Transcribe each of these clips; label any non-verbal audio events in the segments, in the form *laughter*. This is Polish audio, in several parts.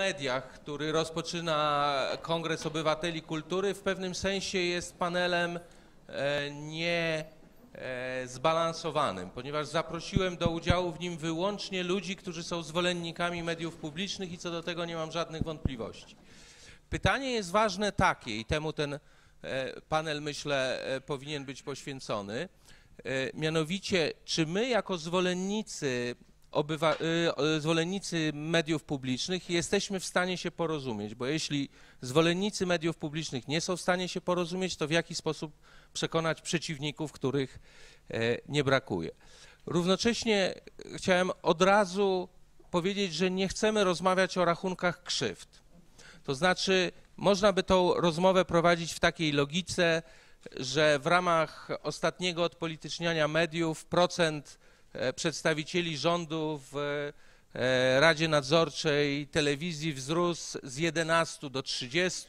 mediach, który rozpoczyna Kongres Obywateli Kultury, w pewnym sensie jest panelem e, nie e, zbalansowanym, ponieważ zaprosiłem do udziału w nim wyłącznie ludzi, którzy są zwolennikami mediów publicznych i co do tego nie mam żadnych wątpliwości. Pytanie jest ważne takie i temu ten e, panel myślę powinien być poświęcony. Mianowicie, czy my jako zwolennicy, obywa, y, zwolennicy mediów publicznych jesteśmy w stanie się porozumieć? Bo jeśli zwolennicy mediów publicznych nie są w stanie się porozumieć, to w jaki sposób przekonać przeciwników, których e, nie brakuje? Równocześnie chciałem od razu powiedzieć, że nie chcemy rozmawiać o rachunkach krzywd. To znaczy, można by tą rozmowę prowadzić w takiej logice, że w ramach ostatniego odpolityczniania mediów procent przedstawicieli rządu w e, Radzie Nadzorczej Telewizji wzrósł z 11 do 30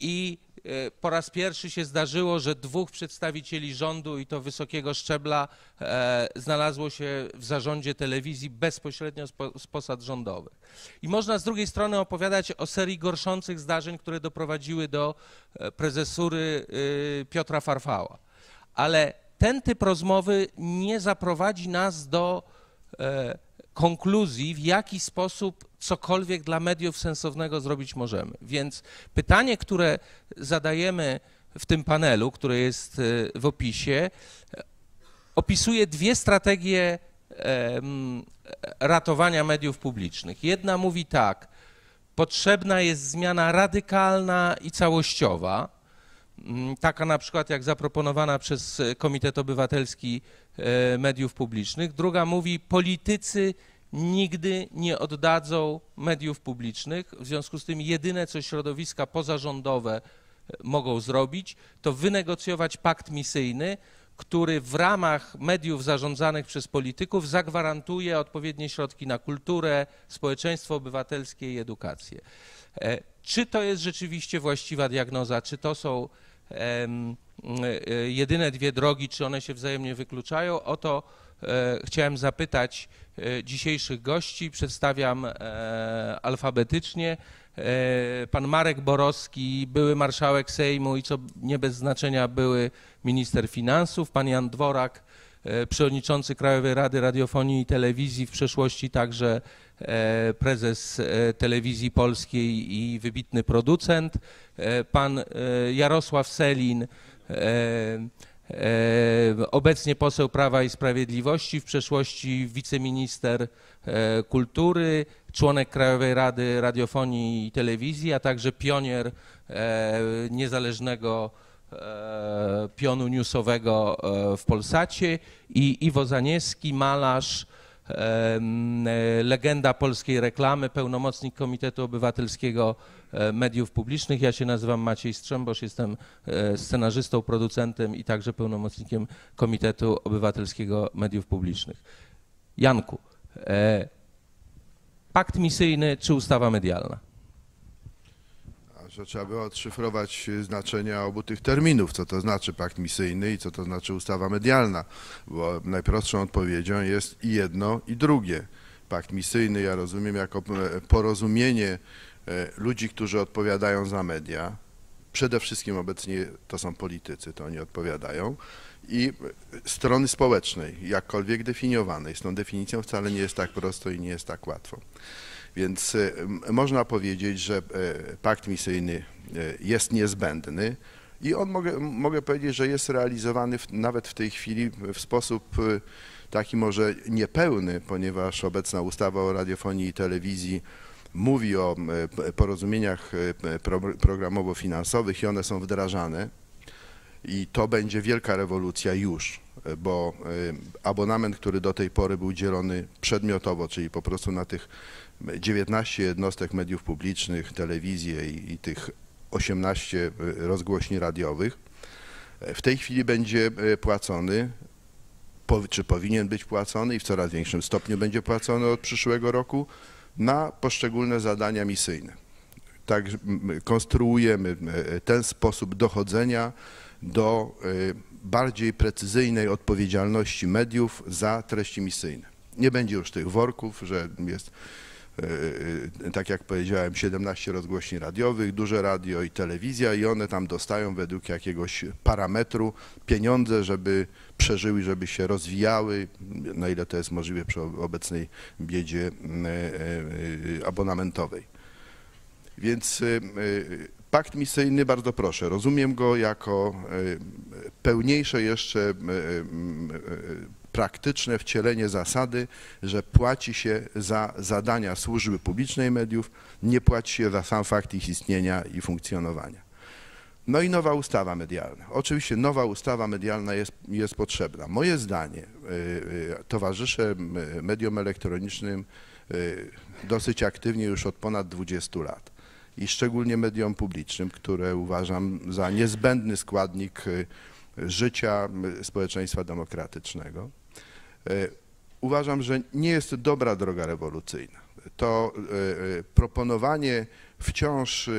i e, po raz pierwszy się zdarzyło, że dwóch przedstawicieli rządu i to wysokiego szczebla e, znalazło się w zarządzie telewizji bezpośrednio z, po, z posad rządowych. I można z drugiej strony opowiadać o serii gorszących zdarzeń, które doprowadziły do e, prezesury y, Piotra Farfała. Ale ten typ rozmowy nie zaprowadzi nas do e, konkluzji, w jaki sposób cokolwiek dla mediów sensownego zrobić możemy. Więc pytanie, które zadajemy w tym panelu, które jest e, w opisie, opisuje dwie strategie ratowania mediów publicznych. Jedna mówi tak, potrzebna jest zmiana radykalna i całościowa, taka na przykład jak zaproponowana przez e, Komitet Obywatelski e, Mediów Publicznych. Druga mówi, politycy nigdy nie oddadzą mediów publicznych, w związku z tym jedyne, co środowiska pozarządowe e, mogą zrobić, to wynegocjować pakt misyjny, który w ramach mediów zarządzanych przez polityków zagwarantuje odpowiednie środki na kulturę, społeczeństwo obywatelskie i edukację. Czy to jest rzeczywiście właściwa diagnoza, czy to są em, e, jedyne dwie drogi, czy one się wzajemnie wykluczają? O to e, chciałem zapytać e, dzisiejszych gości. Przedstawiam e, alfabetycznie. E, Pan Marek Borowski, były marszałek Sejmu i co nie bez znaczenia były minister finansów, pan Jan Dworak, e, przewodniczący Krajowej Rady Radiofonii i Telewizji, w przeszłości także e, prezes e, Telewizji Polskiej i wybitny producent, e, pan e, Jarosław Selin, e, e, obecnie poseł Prawa i Sprawiedliwości, w przeszłości wiceminister e, kultury, członek Krajowej Rady Radiofonii i Telewizji, a także pionier e, niezależnego e, pionu newsowego e, w Polsacie i Iwo Zanieski, malarz, e, legenda polskiej reklamy, pełnomocnik Komitetu Obywatelskiego e, Mediów Publicznych. Ja się nazywam Maciej Strzembosz, jestem e, scenarzystą, producentem i także pełnomocnikiem Komitetu Obywatelskiego Mediów Publicznych. Janku, e, pakt misyjny czy ustawa medialna? Że trzeba by odszyfrować znaczenia obu tych terminów, co to znaczy pakt misyjny i co to znaczy ustawa medialna, bo najprostszą odpowiedzią jest i jedno, i drugie. Pakt misyjny ja rozumiem jako e, porozumienie e, ludzi, którzy odpowiadają za media. Przede wszystkim obecnie to są politycy, to oni odpowiadają. I e, strony społecznej, jakkolwiek definiowanej. Z tą definicją wcale nie jest tak prosto i nie jest tak łatwo. Więc m- można powiedzieć, że e, pakt misyjny e, jest niezbędny i on mogę, mogę powiedzieć, że jest realizowany w, nawet w tej chwili w sposób e, taki może niepełny, ponieważ obecna ustawa o radiofonii i telewizji mówi o e, porozumieniach programowo-finansowych i one są wdrażane. I to będzie wielka rewolucja już, bo abonament, który do tej pory był dzielony przedmiotowo, czyli po prostu na tych 19 jednostek mediów publicznych, telewizję i, i tych 18 rozgłośni radiowych, e, w tej chwili będzie e, płacony, czy powinien być płacony i w coraz większym stopniu będzie płacony od przyszłego roku na poszczególne zadania misyjne. Tak konstruujemy e, ten sposób dochodzenia do e, bardziej precyzyjnej odpowiedzialności mediów za treści misyjne. Nie będzie już tych worków, że jest e, tak jak powiedziałem, 17 rozgłośni radiowych, duże radio i telewizja i one tam dostają według jakiegoś parametru pieniądze, żeby przeżyły, żeby się rozwijały, na ile to jest możliwe przy obecnej biedzie abonamentowej. Więc Pakt misyjny, bardzo proszę, rozumiem go jako e, pełniejsze jeszcze e, e, praktyczne wcielenie zasady, że płaci się za zadania służby publicznej mediów, nie płaci się za sam fakt ich istnienia i funkcjonowania. No i nowa ustawa medialna. Oczywiście nowa ustawa medialna jest, jest potrzebna. Moje zdanie, towarzyszę mediom elektronicznym dosyć aktywnie już od ponad 20 lat i szczególnie mediom publicznym, które uważam za niezbędny składnik y, życia y, społeczeństwa demokratycznego. Y, uważam, że nie jest dobra droga rewolucyjna. To proponowanie wciąż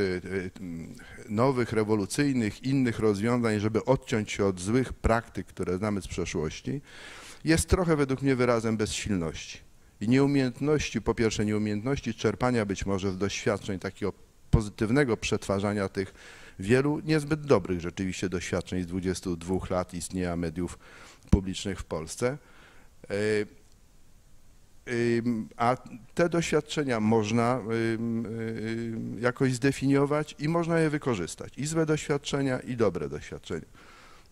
nowych, rewolucyjnych, innych rozwiązań, żeby odciąć się od złych praktyk, które znamy z przeszłości, jest trochę według mnie wyrazem bezsilności i nieumiejętności, po pierwsze nieumiejętności czerpania być może z doświadczeń takiego pozytywnego przetwarzania tych wielu niezbyt dobrych rzeczywiście doświadczeń z 22 lat istnienia mediów publicznych w Polsce. E, a te doświadczenia można jakoś zdefiniować i można je wykorzystać. I złe doświadczenia, i dobre doświadczenia.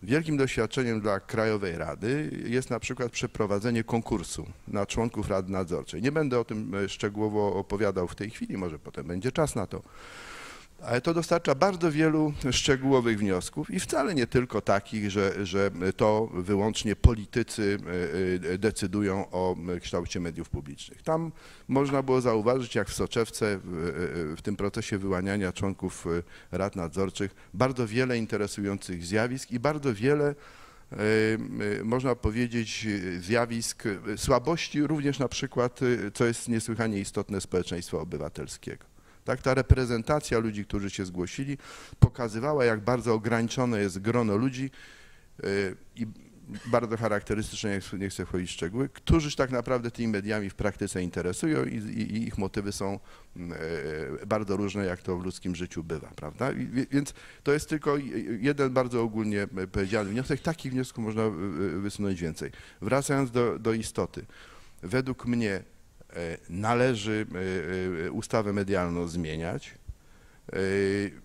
Wielkim doświadczeniem dla Krajowej Rady jest na przykład przeprowadzenie konkursu na członków Rady Nadzorczej. Nie będę o tym e, szczegółowo opowiadał w tej chwili, może potem będzie czas na to. Ale to dostarcza bardzo wielu szczegółowych wniosków i wcale nie tylko takich, że, że to wyłącznie politycy e, e, decydują o kształcie mediów publicznych. Tam można było zauważyć, jak w soczewce, w, w tym procesie wyłaniania członków rad nadzorczych, bardzo wiele interesujących zjawisk i bardzo wiele można powiedzieć, zjawisk słabości, również na przykład, co jest niesłychanie istotne, społeczeństwa obywatelskiego. Tak, ta reprezentacja ludzi, którzy się zgłosili, pokazywała, jak bardzo ograniczone jest grono ludzi y, i bardzo charakterystyczne, nie chcę wchodzić w szczegóły, którzy tak naprawdę tymi mediami w praktyce interesują i, i, i ich motywy są y, bardzo różne, jak to w ludzkim życiu bywa, prawda? I, więc to jest tylko jeden bardzo ogólnie powiedziany wniosek. Takich wniosków można wysunąć więcej. Wracając do, do istoty. Według mnie E, należy e, e, ustawę medialną zmieniać,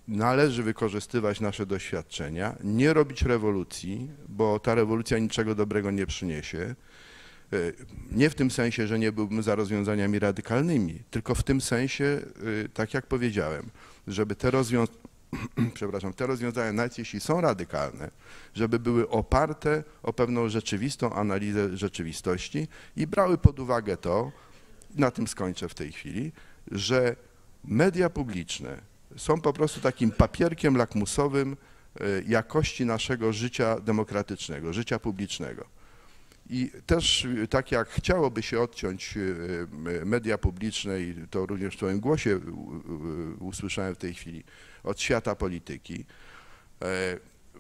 należy wykorzystywać nasze doświadczenia, nie robić rewolucji, bo ta rewolucja niczego dobrego nie przyniesie. Nie w tym sensie, że nie byłbym za rozwiązaniami radykalnymi, tylko w tym sensie, tak jak powiedziałem, żeby te rozwiązania, *clears throat* przepraszam, te rozwiązania, nawet jeśli są radykalne, żeby były oparte o pewną rzeczywistą analizę rzeczywistości i brały pod uwagę to, na tym skończę w tej chwili, że media publiczne są po prostu takim papierkiem lakmusowym e, jakości naszego życia demokratycznego, życia publicznego. I też e, tak jak chciałoby się odciąć e, media publiczne, i to również w Twoim głosie usłyszałem w tej chwili, od świata polityki,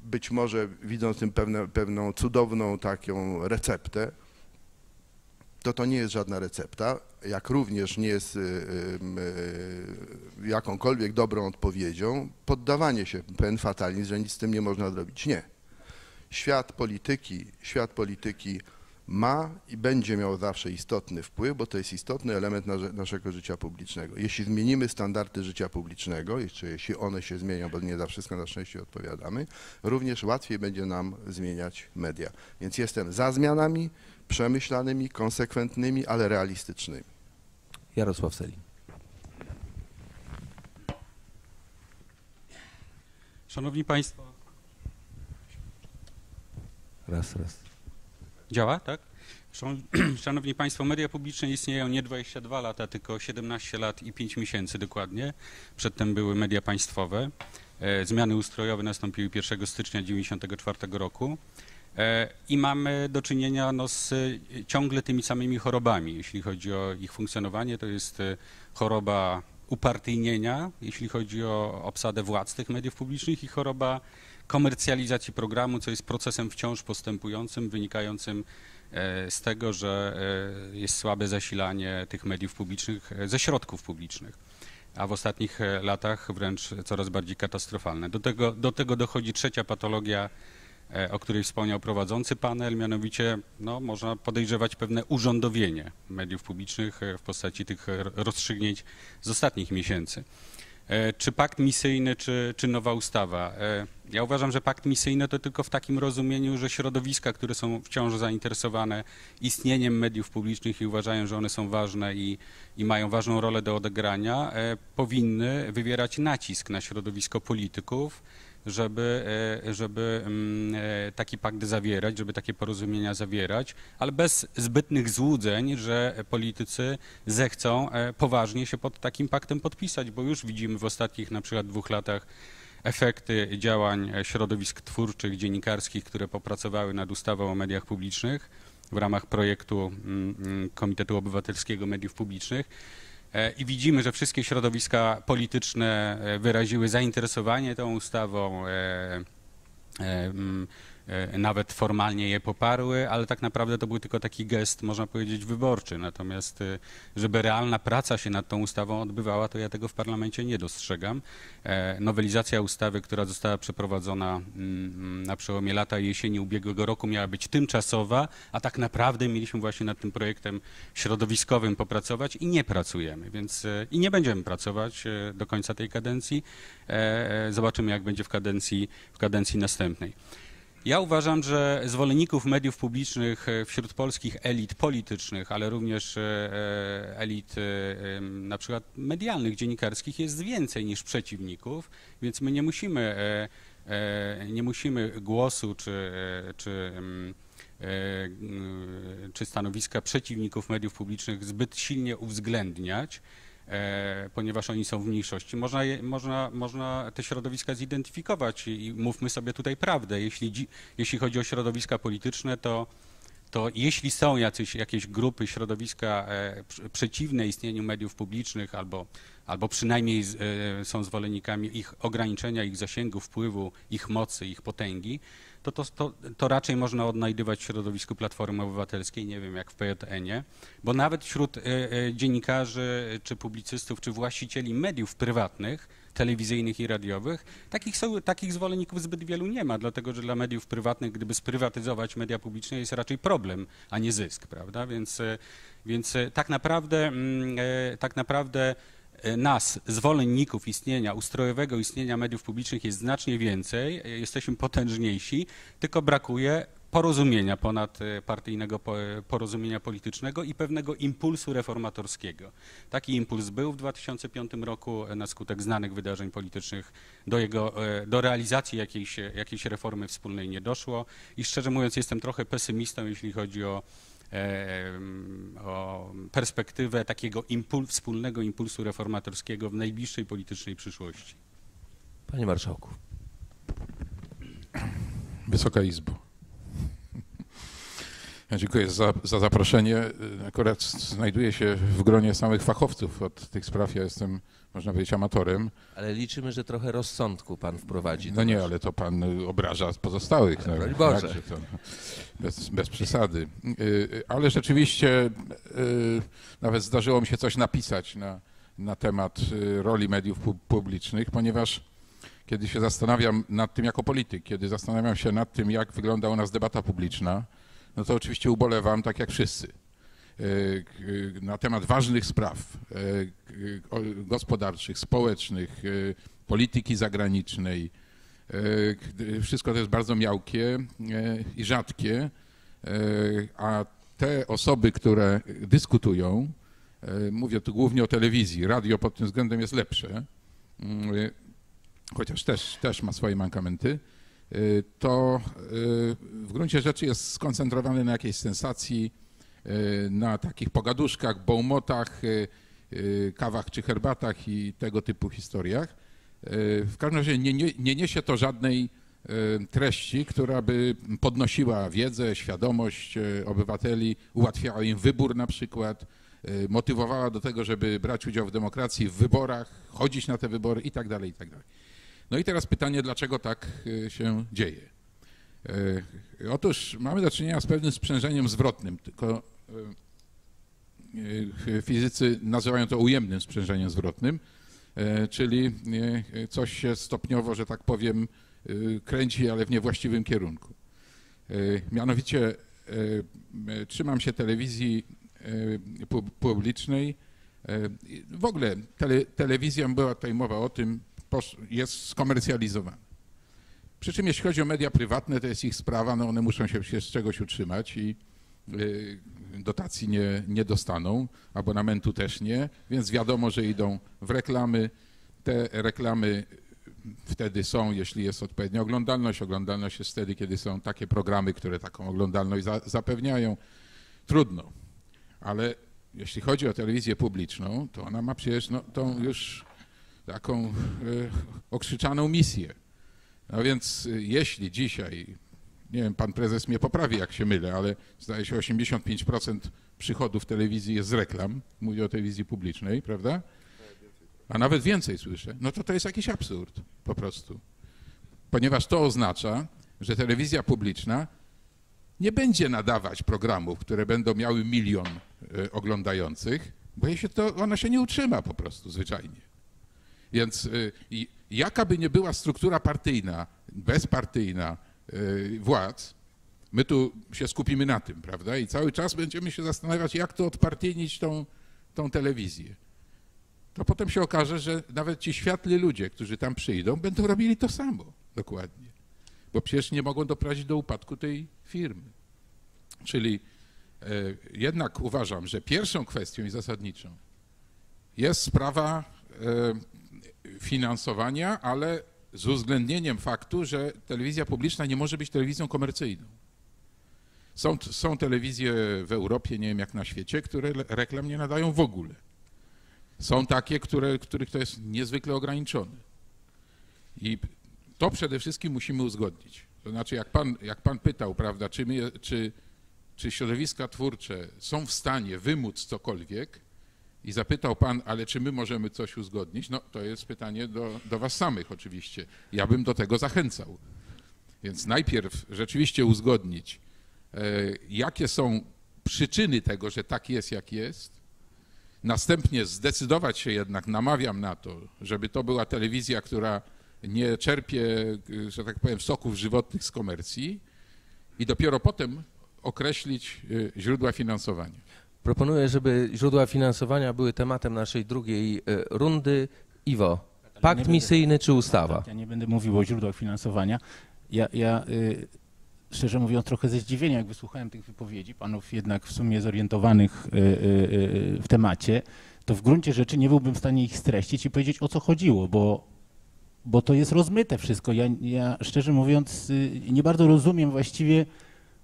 być może widząc tym pewne, pewną cudowną taką receptę, to to nie jest żadna recepta, jak również nie jest y, y, y, jakąkolwiek dobrą odpowiedzią poddawanie się pewien fatalizm, że nic z tym nie można zrobić. Nie. Świat polityki, świat polityki ma i będzie miał zawsze istotny wpływ, bo to jest istotny element naszego życia publicznego. Jeśli zmienimy standardy życia publicznego, jeszcze jeśli one się zmienią, bo nie za wszystko na szczęście odpowiadamy, również łatwiej będzie nam zmieniać media. Więc jestem za zmianami, przemyślanymi, konsekwentnymi, ale realistycznymi. Jarosław Selin. Szanowni Państwo. Raz, raz. Działa, tak? *clears throat* Szanowni Państwo, media publiczne istnieją nie 22 lata, tylko 17 lat i 5 miesięcy dokładnie. Przedtem były media państwowe. E, zmiany ustrojowe nastąpiły 1 stycznia 1994 roku. E, I mamy do czynienia no, z ciągle tymi samymi chorobami. Jeśli chodzi o ich funkcjonowanie, to jest e, choroba upartyjnienia, jeśli chodzi o obsadę władz tych mediów publicznych i choroba komercjalizacji programu, co jest procesem wciąż postępującym, wynikającym e, z tego, że e, jest słabe zasilanie tych mediów publicznych e, ze środków publicznych, a w ostatnich e, latach wręcz coraz bardziej katastrofalne. Do tego, do tego dochodzi trzecia patologia, e, o której wspomniał prowadzący panel, mianowicie no, można podejrzewać pewne urządowienie mediów publicznych e, w postaci tych e, rozstrzygnięć z ostatnich miesięcy. E, Czy pakt misyjny, czy, czy nowa ustawa? E, Ja uważam, że pakt misyjny to tylko w takim rozumieniu, że środowiska, które są wciąż zainteresowane istnieniem mediów publicznych i uważają, że one są ważne i, i mają ważną rolę do odegrania, e, powinny wywierać nacisk na środowisko polityków, żeby, e, żeby mm, e, taki pakt zawierać, żeby takie porozumienia zawierać, ale bez zbytnych złudzeń, że politycy zechcą e, poważnie się pod takim paktem podpisać, bo już widzimy w ostatnich na przykład dwóch latach efekty działań środowisk twórczych, dziennikarskich, które popracowały nad ustawą o mediach publicznych w ramach projektu mm, mm, Komitetu Obywatelskiego Mediów Publicznych. E, I widzimy, że wszystkie środowiska polityczne e, wyraziły zainteresowanie tą ustawą, e, nawet formalnie je poparły, ale tak naprawdę to był tylko taki gest, można powiedzieć, wyborczy. Natomiast, e, żeby realna praca się nad tą ustawą odbywała, to ja tego w parlamencie nie dostrzegam. E, Nowelizacja ustawy, która została przeprowadzona mm, na przełomie lata i jesieni ubiegłego roku, miała być tymczasowa, a tak naprawdę mieliśmy właśnie nad tym projektem środowiskowym popracować i nie pracujemy, więc e, i nie będziemy pracować e, do końca tej kadencji. E, e, Zobaczymy, jak będzie w kadencji, w kadencji następnej. Ja uważam, że zwolenników mediów publicznych e, wśród polskich elit politycznych, ale również e, e, elit na przykład medialnych, dziennikarskich jest więcej niż przeciwników, więc my nie musimy, nie musimy głosu czy, czy czy stanowiska przeciwników mediów publicznych zbyt silnie uwzględniać, ponieważ oni są w mniejszości. Można, je, można, można te środowiska zidentyfikować i, mówmy sobie tutaj prawdę. Jeśli, jeśli chodzi o środowiska polityczne, to, to jeśli są jacyś, jakieś grupy, środowiska e, pr- przeciwne istnieniu mediów publicznych albo, albo przynajmniej e, są zwolennikami ich ograniczenia, ich zasięgu, wpływu, ich mocy, ich potęgi, to, to, to, to raczej można odnajdywać w środowisku Platformy Obywatelskiej, nie wiem jak w PJN-ie, bo nawet wśród e, e, dziennikarzy, czy publicystów, czy właścicieli mediów prywatnych, telewizyjnych i radiowych, takich, są, takich zwolenników zbyt wielu nie ma, dlatego że dla mediów prywatnych, gdyby sprywatyzować media publiczne, jest raczej problem, a nie zysk, prawda? Więc, e, więc tak naprawdę, mm, tak naprawdę nas, zwolenników istnienia, ustrojowego istnienia mediów publicznych jest znacznie więcej, e, jesteśmy potężniejsi, tylko brakuje porozumienia ponadpartyjnego po- porozumienia politycznego i pewnego impulsu reformatorskiego. Taki impuls był w 2005 roku e, na skutek znanych wydarzeń politycznych. Do, jego, e, do realizacji jakiejś, jakiejś reformy wspólnej nie doszło i szczerze mówiąc jestem trochę pesymistą, jeśli chodzi o e, o perspektywę takiego impul, wspólnego impulsu reformatorskiego w najbliższej politycznej przyszłości. Panie Marszałku. Wysoka Izbo. Ja dziękuję za, za zaproszenie. Akurat znajduję się w gronie samych fachowców od tych spraw. Ja jestem, można powiedzieć, amatorem. Ale liczymy, że trochę rozsądku pan wprowadzi. No nie, nas. ale to pan obraża pozostałych. Ale no, Boże. także to bez, bez przesady. Y, Ale rzeczywiście y, nawet zdarzyło mi się coś napisać na, na temat y, roli mediów pu- publicznych, ponieważ kiedy się zastanawiam nad tym jako polityk, kiedy zastanawiam się nad tym, jak wygląda u nas debata publiczna, no to oczywiście ubolewam, tak jak wszyscy, y, na temat ważnych spraw o- gospodarczych, społecznych, y, polityki zagranicznej. Wszystko to jest bardzo miałkie i rzadkie, a te osoby, które dyskutują, mówię tu głównie o telewizji, radio pod tym względem jest lepsze, y, chociaż też, też ma swoje mankamenty, to y, w gruncie rzeczy jest skoncentrowany na jakiejś sensacji, y, na takich pogaduszkach, bołmotach, y, y, kawach czy herbatach i tego typu historiach. Y, W każdym razie nie, nie, nie niesie to żadnej y, treści, która by podnosiła wiedzę, świadomość y, obywateli, ułatwiała im wybór na przykład, y, motywowała do tego, żeby brać udział w demokracji, w wyborach, chodzić na te wybory i tak No i teraz pytanie, dlaczego tak y, się dzieje? E, Otóż mamy do czynienia z pewnym sprzężeniem zwrotnym, tylko e, e, fizycy nazywają to ujemnym sprzężeniem zwrotnym, e, czyli e, coś się stopniowo, że tak powiem, e, kręci, ale w niewłaściwym kierunku. E, Mianowicie e, e, trzymam się telewizji e, pu- publicznej. E, W ogóle tele, telewizja, była tutaj mowa o tym, jest skomercjalizowana. Przy czym jeśli chodzi o media prywatne, to jest ich sprawa, no one muszą się przecież z czegoś utrzymać i y, dotacji nie, nie dostaną, abonamentu też nie, więc wiadomo, że idą w reklamy. Te reklamy wtedy są, jeśli jest odpowiednia oglądalność. Oglądalność jest wtedy, kiedy są takie programy, które taką oglądalność za, zapewniają. Trudno, ale jeśli chodzi o telewizję publiczną, to ona ma przecież no, tą już taką y, okrzyczaną misję. No więc y, jeśli dzisiaj, nie wiem, pan prezes mnie poprawi, jak się mylę, ale zdaje się 85% przychodów telewizji jest z reklam, mówię o telewizji publicznej, prawda? A nawet więcej słyszę, no to to jest jakiś absurd po prostu. Ponieważ to oznacza, że telewizja publiczna nie będzie nadawać programów, które będą miały milion y, oglądających, bo się to, ona się nie utrzyma po prostu zwyczajnie. Więc y, jaka by nie była struktura partyjna, bezpartyjna y, władz, my tu się skupimy na tym, prawda? I cały czas będziemy się zastanawiać, jak to odpartyjnić tą, tą telewizję. To potem się okaże, że nawet ci światli ludzie, którzy tam przyjdą, będą robili to samo dokładnie. Bo przecież nie mogą doprowadzić do upadku tej firmy. Czyli e, jednak uważam, że pierwszą kwestią i zasadniczą jest sprawa e, finansowania, ale z uwzględnieniem faktu, że telewizja publiczna nie może być telewizją komercyjną. Są, są telewizje w Europie, nie wiem jak na świecie, które reklam nie nadają w ogóle. Są takie, które, których to jest niezwykle ograniczone. I to przede wszystkim musimy uzgodnić. To znaczy, jak pan, jak pan pytał, prawda, czy, my, czy, czy środowiska twórcze są w stanie wymóc cokolwiek, i zapytał pan, ale czy my możemy coś uzgodnić? No to jest pytanie do, do was samych oczywiście. Ja bym do tego zachęcał. Więc najpierw rzeczywiście uzgodnić, e, jakie są przyczyny tego, że tak jest, jak jest. Następnie zdecydować się jednak, namawiam na to, żeby to była telewizja, która nie czerpie, e, że tak powiem, soków żywotnych z komercji i dopiero potem określić e, źródła finansowania. Proponuję, żeby źródła finansowania były tematem naszej drugiej e, rundy. Iwo, pakt misyjny czy ustawa? Ja nie będę mówił o źródłach finansowania. Ja, ja y, szczerze mówiąc trochę ze zdziwienia, jak wysłuchałem tych wypowiedzi, panów jednak w sumie zorientowanych y, y, y, w temacie, to w gruncie rzeczy nie byłbym w stanie ich streścić i powiedzieć o co chodziło, bo, bo to jest rozmyte wszystko. Ja, ja szczerze mówiąc y, nie bardzo rozumiem właściwie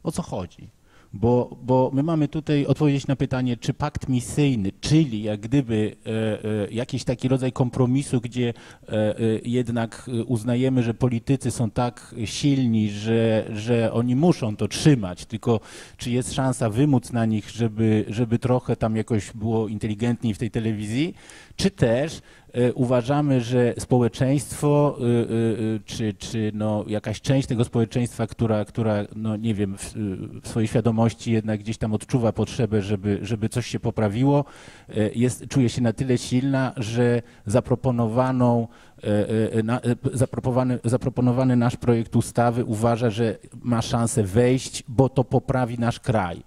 o co chodzi. Bo, bo my mamy tutaj odpowiedzieć na pytanie, czy pakt misyjny, czyli jak gdyby e, e, jakiś taki rodzaj kompromisu, gdzie e, e, jednak uznajemy, że politycy są tak silni, że, że oni muszą to trzymać, tylko czy jest szansa wymóc na nich, żeby, żeby trochę tam jakoś było inteligentniej w tej telewizji, czy też uważamy, że społeczeństwo, y, y, czy, czy no jakaś część tego społeczeństwa, która, która no nie wiem, w, w swojej świadomości jednak gdzieś tam odczuwa potrzebę, żeby, żeby coś się poprawiło, e, jest, czuje się na tyle silna, że zaproponowaną, e, e, e, zaproponowany, zaproponowany nasz projekt ustawy uważa, że ma szansę wejść, bo to poprawi nasz kraj.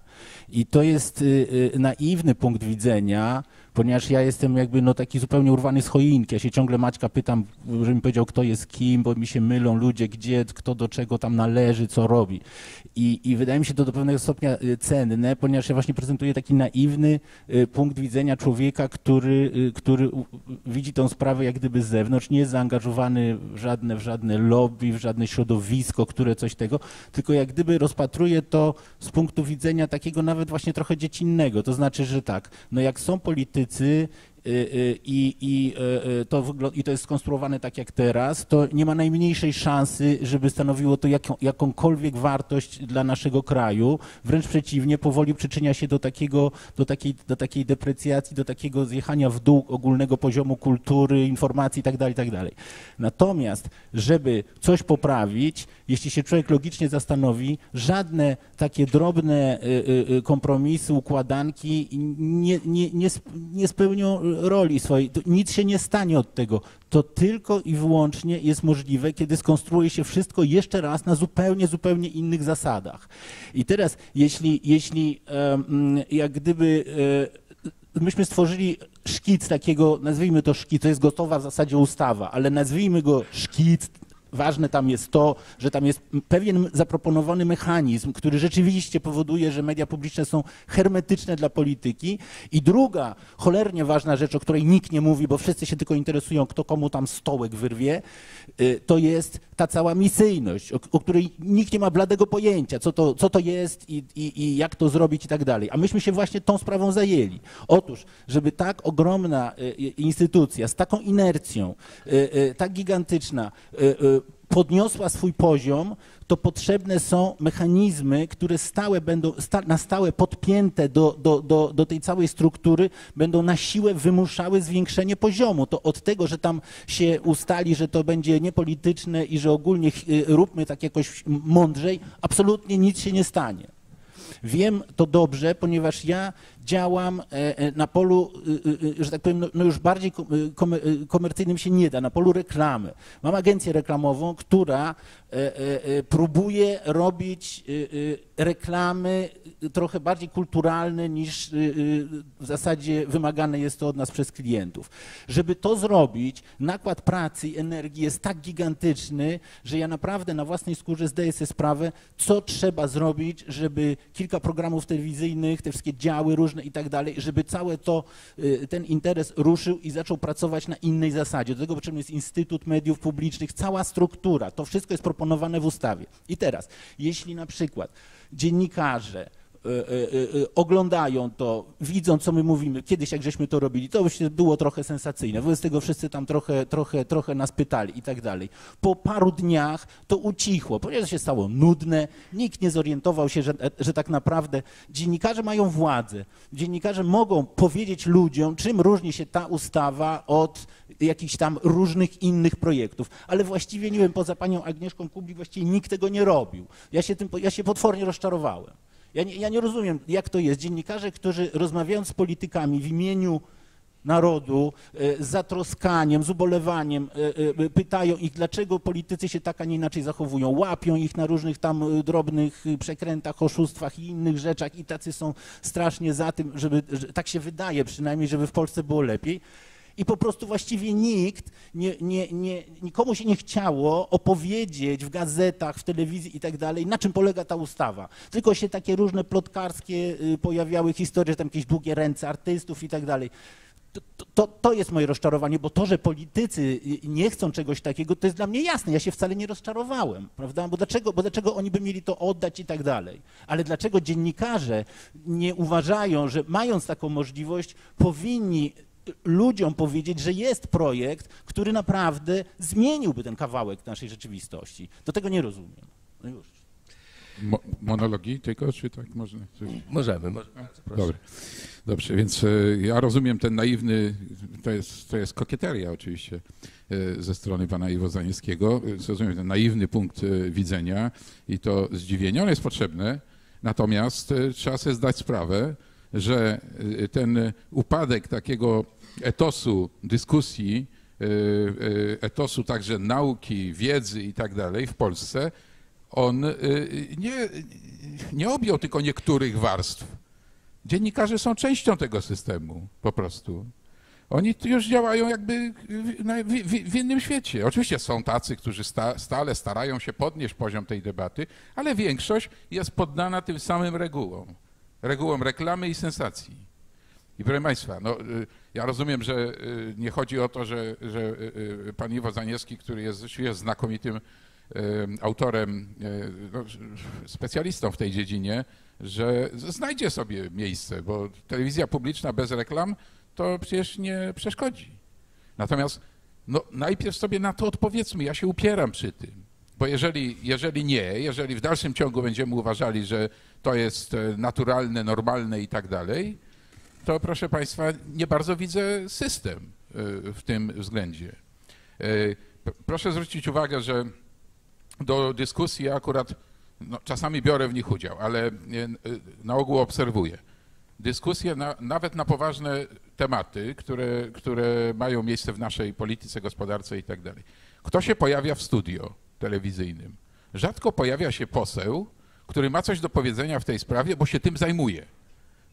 I to jest naiwny punkt widzenia, ponieważ ja jestem jakby no taki zupełnie urwany z choinki. Ja się ciągle Maćka pytam, żeby mi powiedział, kto jest kim, bo mi się mylą ludzie, gdzie, kto do czego tam należy, co robi. I, i wydaje mi się to do pewnego stopnia y, cenne, ponieważ ja właśnie prezentuję taki naiwny y, punkt widzenia człowieka, który, y, który widzi tą sprawę jak gdyby z zewnątrz, nie jest zaangażowany w żadne, w żadne lobby, w żadne środowisko, które coś tego, tylko jak gdyby rozpatruje to z punktu widzenia takiego nawet właśnie trochę dziecinnego. To znaczy, że tak, no jak są politycy y, y, i, i, y, y, to i to jest skonstruowane tak jak teraz, to nie ma najmniejszej szansy, żeby stanowiło to jaką, jakąkolwiek wartość dla naszego kraju. Wręcz przeciwnie, powoli przyczynia się do, takiego, do, takiej, do takiej deprecjacji, do takiego zjechania w dół ogólnego poziomu kultury, informacji itd. itd. Natomiast, żeby coś poprawić, jeśli się człowiek logicznie zastanowi, żadne takie drobne y, y, y, kompromisy, układanki nie, nie, nie, nie spełnią roli swojej. Nic się nie stanie od tego. To tylko i wyłącznie jest możliwe, kiedy skonstruuje się wszystko jeszcze raz na zupełnie, zupełnie innych zasadach. I teraz, jeśli, jeśli em, jak gdyby e, myśmy stworzyli szkic takiego, nazwijmy to szkic, to jest gotowa w zasadzie ustawa, ale nazwijmy go szkic. Ważne tam jest to, że tam jest pewien zaproponowany mechanizm, który rzeczywiście powoduje, że media publiczne są hermetyczne dla polityki. I druga, cholernie ważna rzecz, o której nikt nie mówi, bo wszyscy się tylko interesują, kto komu tam stołek wyrwie, y, to jest ta cała misyjność, o, o której nikt nie ma bladego pojęcia, co to, co to jest i, i, i jak to zrobić i tak dalej. A myśmy się właśnie tą sprawą zajęli. Otóż, żeby tak ogromna y, y, instytucja z taką inercją, y, tak gigantyczna, podniosła swój poziom, to potrzebne są mechanizmy, które stałe będą, sta, na stałe podpięte do, do, do, do tej całej struktury, będą na siłę wymuszały zwiększenie poziomu. To od tego, że tam się ustali, że to będzie niepolityczne i że ogólnie y, róbmy tak jakoś mądrzej, absolutnie nic się nie stanie. Wiem to dobrze, ponieważ ja działam e, e, na polu, y, że tak powiem, no, no już bardziej kom- komer- komercyjnym się nie da, na polu reklamy. Mam agencję reklamową, która e, e, e, próbuje robić reklamy trochę bardziej kulturalne niż w zasadzie wymagane jest to od nas przez klientów. Żeby to zrobić, nakład pracy i energii jest tak gigantyczny, że ja naprawdę na własnej skórze zdaję sobie sprawę, co trzeba zrobić, żeby kilka programów telewizyjnych, te wszystkie działy różne i tak dalej, żeby całe to, y, ten interes ruszył i zaczął pracować na innej zasadzie. Do tego potrzebny jest Instytut Mediów Publicznych, cała struktura. To wszystko jest proponowane w ustawie. I teraz, jeśli na przykład dziennikarze oglądają to, widzą, co my mówimy. Kiedyś, jak żeśmy to robili, to już było trochę sensacyjne. Wobec tego wszyscy tam trochę, trochę, trochę nas pytali i tak dalej. Po paru dniach to ucichło, ponieważ się stało nudne, nikt nie zorientował się, że, że tak naprawdę dziennikarze mają władzę. Dziennikarze mogą powiedzieć ludziom, czym różni się ta ustawa od jakichś tam różnych innych projektów. Ale właściwie, nie wiem, poza panią Agnieszką Kublik, właściwie nikt tego nie robił. Ja się, tym, ja się potwornie rozczarowałem. Ja nie, ja nie rozumiem, jak to jest. Dziennikarze, którzy rozmawiając z politykami w imieniu narodu, e, z zatroskaniem, z ubolewaniem e, e, pytają ich, dlaczego politycy się tak, a nie inaczej zachowują. Łapią ich na różnych tam drobnych przekrętach, oszustwach i innych rzeczach i tacy są strasznie za tym, żeby, że, tak się wydaje przynajmniej, żeby w Polsce było lepiej. I po prostu właściwie nikt, nie, nie, nie, nikomu się nie chciało opowiedzieć w gazetach, w telewizji i tak dalej, na czym polega ta ustawa. Tylko się takie różne plotkarskie y, pojawiały historie, tam jakieś długie ręce artystów i tak dalej. To, to- to, to jest moje rozczarowanie, bo to, że politycy y, nie chcą czegoś takiego, to jest dla mnie jasne. Ja się wcale nie rozczarowałem, prawda? Bo dlaczego, bo dlaczego oni by mieli to oddać i tak dalej? Ale dlaczego dziennikarze nie uważają, że mając taką możliwość, powinni ludziom powiedzieć, że jest projekt, który naprawdę zmieniłby ten kawałek naszej rzeczywistości. Do tego nie rozumiem. No już. Mo monologi tylko, czy tak można? Coś? Możemy, możemy. Dobrze. Dobrze, więc e, ja rozumiem ten naiwny, to jest, to jest kokieteria oczywiście e, ze strony pana Iwo Zanieckiego, e, rozumiem ten naiwny punkt widzenia i to zdziwienie, ono jest potrzebne, natomiast trzeba sobie zdać sprawę, że e, ten upadek takiego etosu dyskusji, e, e, etosu także nauki, wiedzy i tak dalej w Polsce, on nie, nie objął tylko niektórych warstw. Dziennikarze są częścią tego systemu po prostu. Oni już działają jakby w, innym świecie. Oczywiście są tacy, którzy sta, stale starają się podnieść poziom tej debaty, ale większość jest poddana tym samym regułom. Regułom reklamy i sensacji. I proszę Państwa, no, y, ja rozumiem, że y, nie chodzi o to, że, że y, pan Iwo Zaniewski, który jest rzeczywiście znakomitym autorem, no, specjalistą w tej dziedzinie, że znajdzie sobie miejsce, bo telewizja publiczna bez reklam to przecież nie przeszkodzi. Natomiast no, najpierw sobie na to odpowiedzmy, ja się upieram przy tym. Bo jeżeli, jeżeli nie, jeżeli w dalszym ciągu będziemy uważali, że to jest e, naturalne, normalne i tak dalej, to proszę Państwa, nie bardzo widzę system e, w tym względzie. E, Proszę zwrócić uwagę, że do dyskusji ja akurat no, czasami biorę w nich udział, ale na ogół obserwuję. Dyskusje na, nawet na poważne tematy, które, które mają miejsce w naszej polityce, gospodarce i tak dalej. Kto się pojawia w studio telewizyjnym? Rzadko pojawia się poseł, który ma coś do powiedzenia w tej sprawie, bo się tym zajmuje,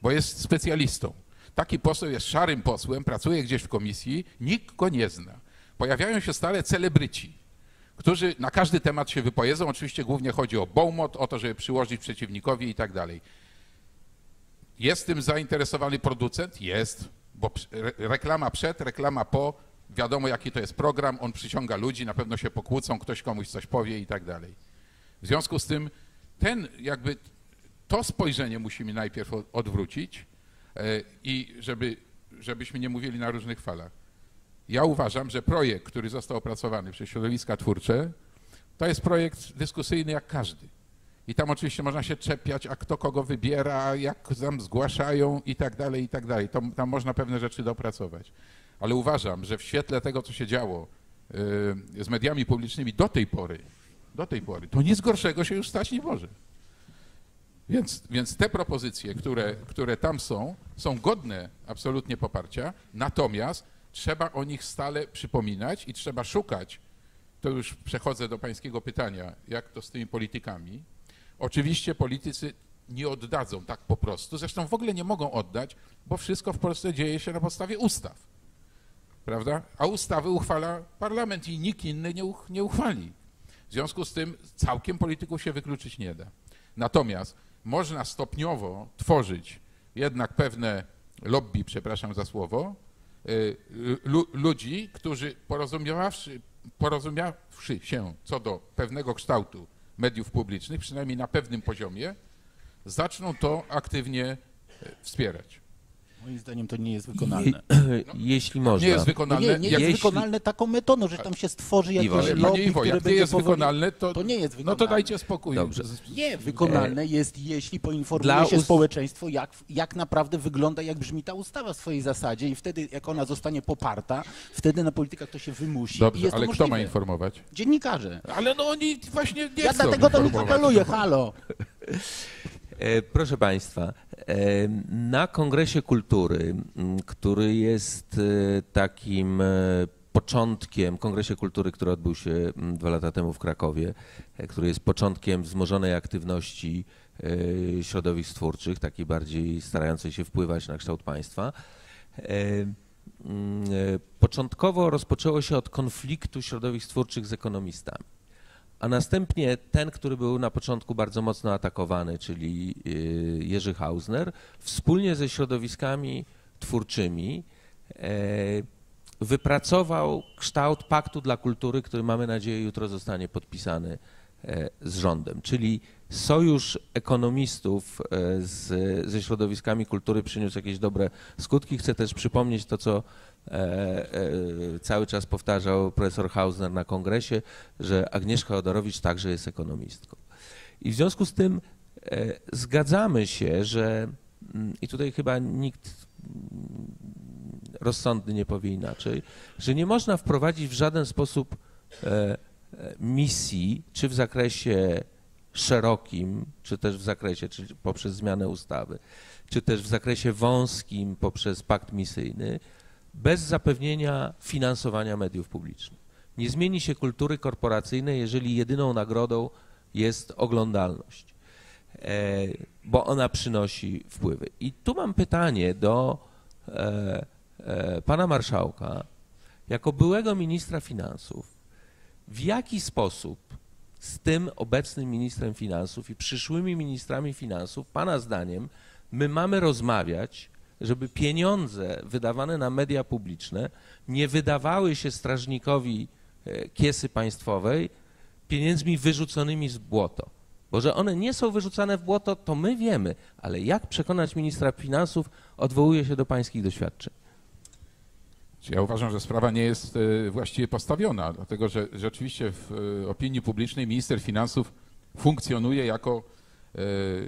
bo jest specjalistą. Taki poseł jest szarym posłem, pracuje gdzieś w komisji, nikt go nie zna. Pojawiają się stale celebryci, którzy na każdy temat się wypowiedzą. Oczywiście głównie chodzi o Beaumont, o to, żeby przyłożyć przeciwnikowi i tak dalej. Jest tym zainteresowany producent? Jest, bo reklama przed, reklama po, wiadomo jaki to jest program, on przyciąga ludzi, na pewno się pokłócą, ktoś komuś coś powie i tak dalej. W związku z tym ten jakby to spojrzenie musimy najpierw od- odwrócić e, i żeby, żebyśmy nie mówili na różnych falach. Ja uważam, że projekt, który został opracowany przez środowiska twórcze, to jest projekt dyskusyjny jak każdy. I tam oczywiście można się czepiać, a kto kogo wybiera, jak tam zgłaszają i tak dalej, i tak dalej. To, tam można pewne rzeczy dopracować. Ale uważam, że w świetle tego, co się działo y, z mediami publicznymi do tej pory, do tej pory, to nic gorszego się już stać nie może. Więc, więc te propozycje, które, które tam są, są godne absolutnie poparcia, natomiast trzeba o nich stale przypominać i trzeba szukać, to już przechodzę do pańskiego pytania, jak to z tymi politykami. Oczywiście politycy nie oddadzą tak po prostu, zresztą w ogóle nie mogą oddać, bo wszystko w Polsce dzieje się na podstawie ustaw, prawda? A ustawy uchwala parlament i nikt inny nie, uch, nie uchwali. W związku z tym całkiem polityków się wykluczyć nie da. Natomiast można stopniowo tworzyć jednak pewne lobby, przepraszam za słowo, y, lu, ludzi, którzy porozumiewawszy, porozumiawszy się co do pewnego kształtu mediów publicznych, przynajmniej na pewnym poziomie, zaczną to aktywnie e, wspierać. Moim zdaniem to nie jest wykonalne. *clears throat* Jeśli Nie można. jest No wykonalne. nie, nie jak, jest jeśli- wykonalne taką metodą, że tam się stworzy jakieś Iwo, lobby, Iwo, jak nie jest powoli- wykonalne, to, To nie jest no wykonalne. to dajcie spokój. Dobrze. Nie, wykonalne jest, jeśli poinformuje Dla się us- społeczeństwo, jak, jak naprawdę wygląda, jak brzmi ta ustawa w swojej zasadzie i wtedy, jak ona zostanie poparta, wtedy na politykach to się wymusi i Dobrze, jest ale to kto ma informować? Dziennikarze. Ale no oni właśnie nie Ja chcą dlatego do nich apeluję, halo. *laughs* E, Proszę Państwa, e, na Kongresie Kultury, który jest e, takim początkiem, Kongresie Kultury, który odbył się dwa lata temu w Krakowie, który jest początkiem wzmożonej aktywności środowisk twórczych, takiej bardziej starającej się wpływać na kształt państwa. Początkowo rozpoczęło się od konfliktu środowisk twórczych z ekonomistami. A następnie ten, który był na początku bardzo mocno atakowany, czyli y, Jerzy Hausner, wspólnie ze środowiskami twórczymi e, wypracował kształt paktu dla kultury, który mamy nadzieję jutro zostanie podpisany e, z rządem. Czyli sojusz ekonomistów e, z, ze środowiskami kultury przyniósł jakieś dobre skutki. Chcę też przypomnieć to, co cały czas powtarzał profesor Hausner na kongresie, że Agnieszka Odorowicz także jest ekonomistką. I w związku z tym e, zgadzamy się, że mm, i tutaj chyba nikt rozsądny nie powie inaczej, że nie można wprowadzić w żaden sposób e, e, misji, czy w zakresie szerokim, czy też w zakresie, czy poprzez zmianę ustawy, czy też w zakresie wąskim poprzez pakt misyjny, bez zapewnienia finansowania mediów publicznych. Nie zmieni się kultury korporacyjnej, jeżeli jedyną nagrodą jest oglądalność, e, bo ona przynosi wpływy. I tu mam pytanie do e, e, pana marszałka, jako byłego ministra finansów, w jaki sposób z tym obecnym ministrem finansów i przyszłymi ministrami finansów, pana zdaniem, my mamy rozmawiać, żeby pieniądze wydawane na media publiczne nie wydawały się strażnikowi e, kiesy państwowej pieniędzmi wyrzuconymi z błoto. Bo że one nie są wyrzucane w błoto, to my wiemy, ale jak przekonać ministra finansów, odwołuje się do pańskich doświadczeń. Ja uważam, że sprawa nie jest e, właściwie postawiona, dlatego że rzeczywiście w e, opinii publicznej minister finansów funkcjonuje jako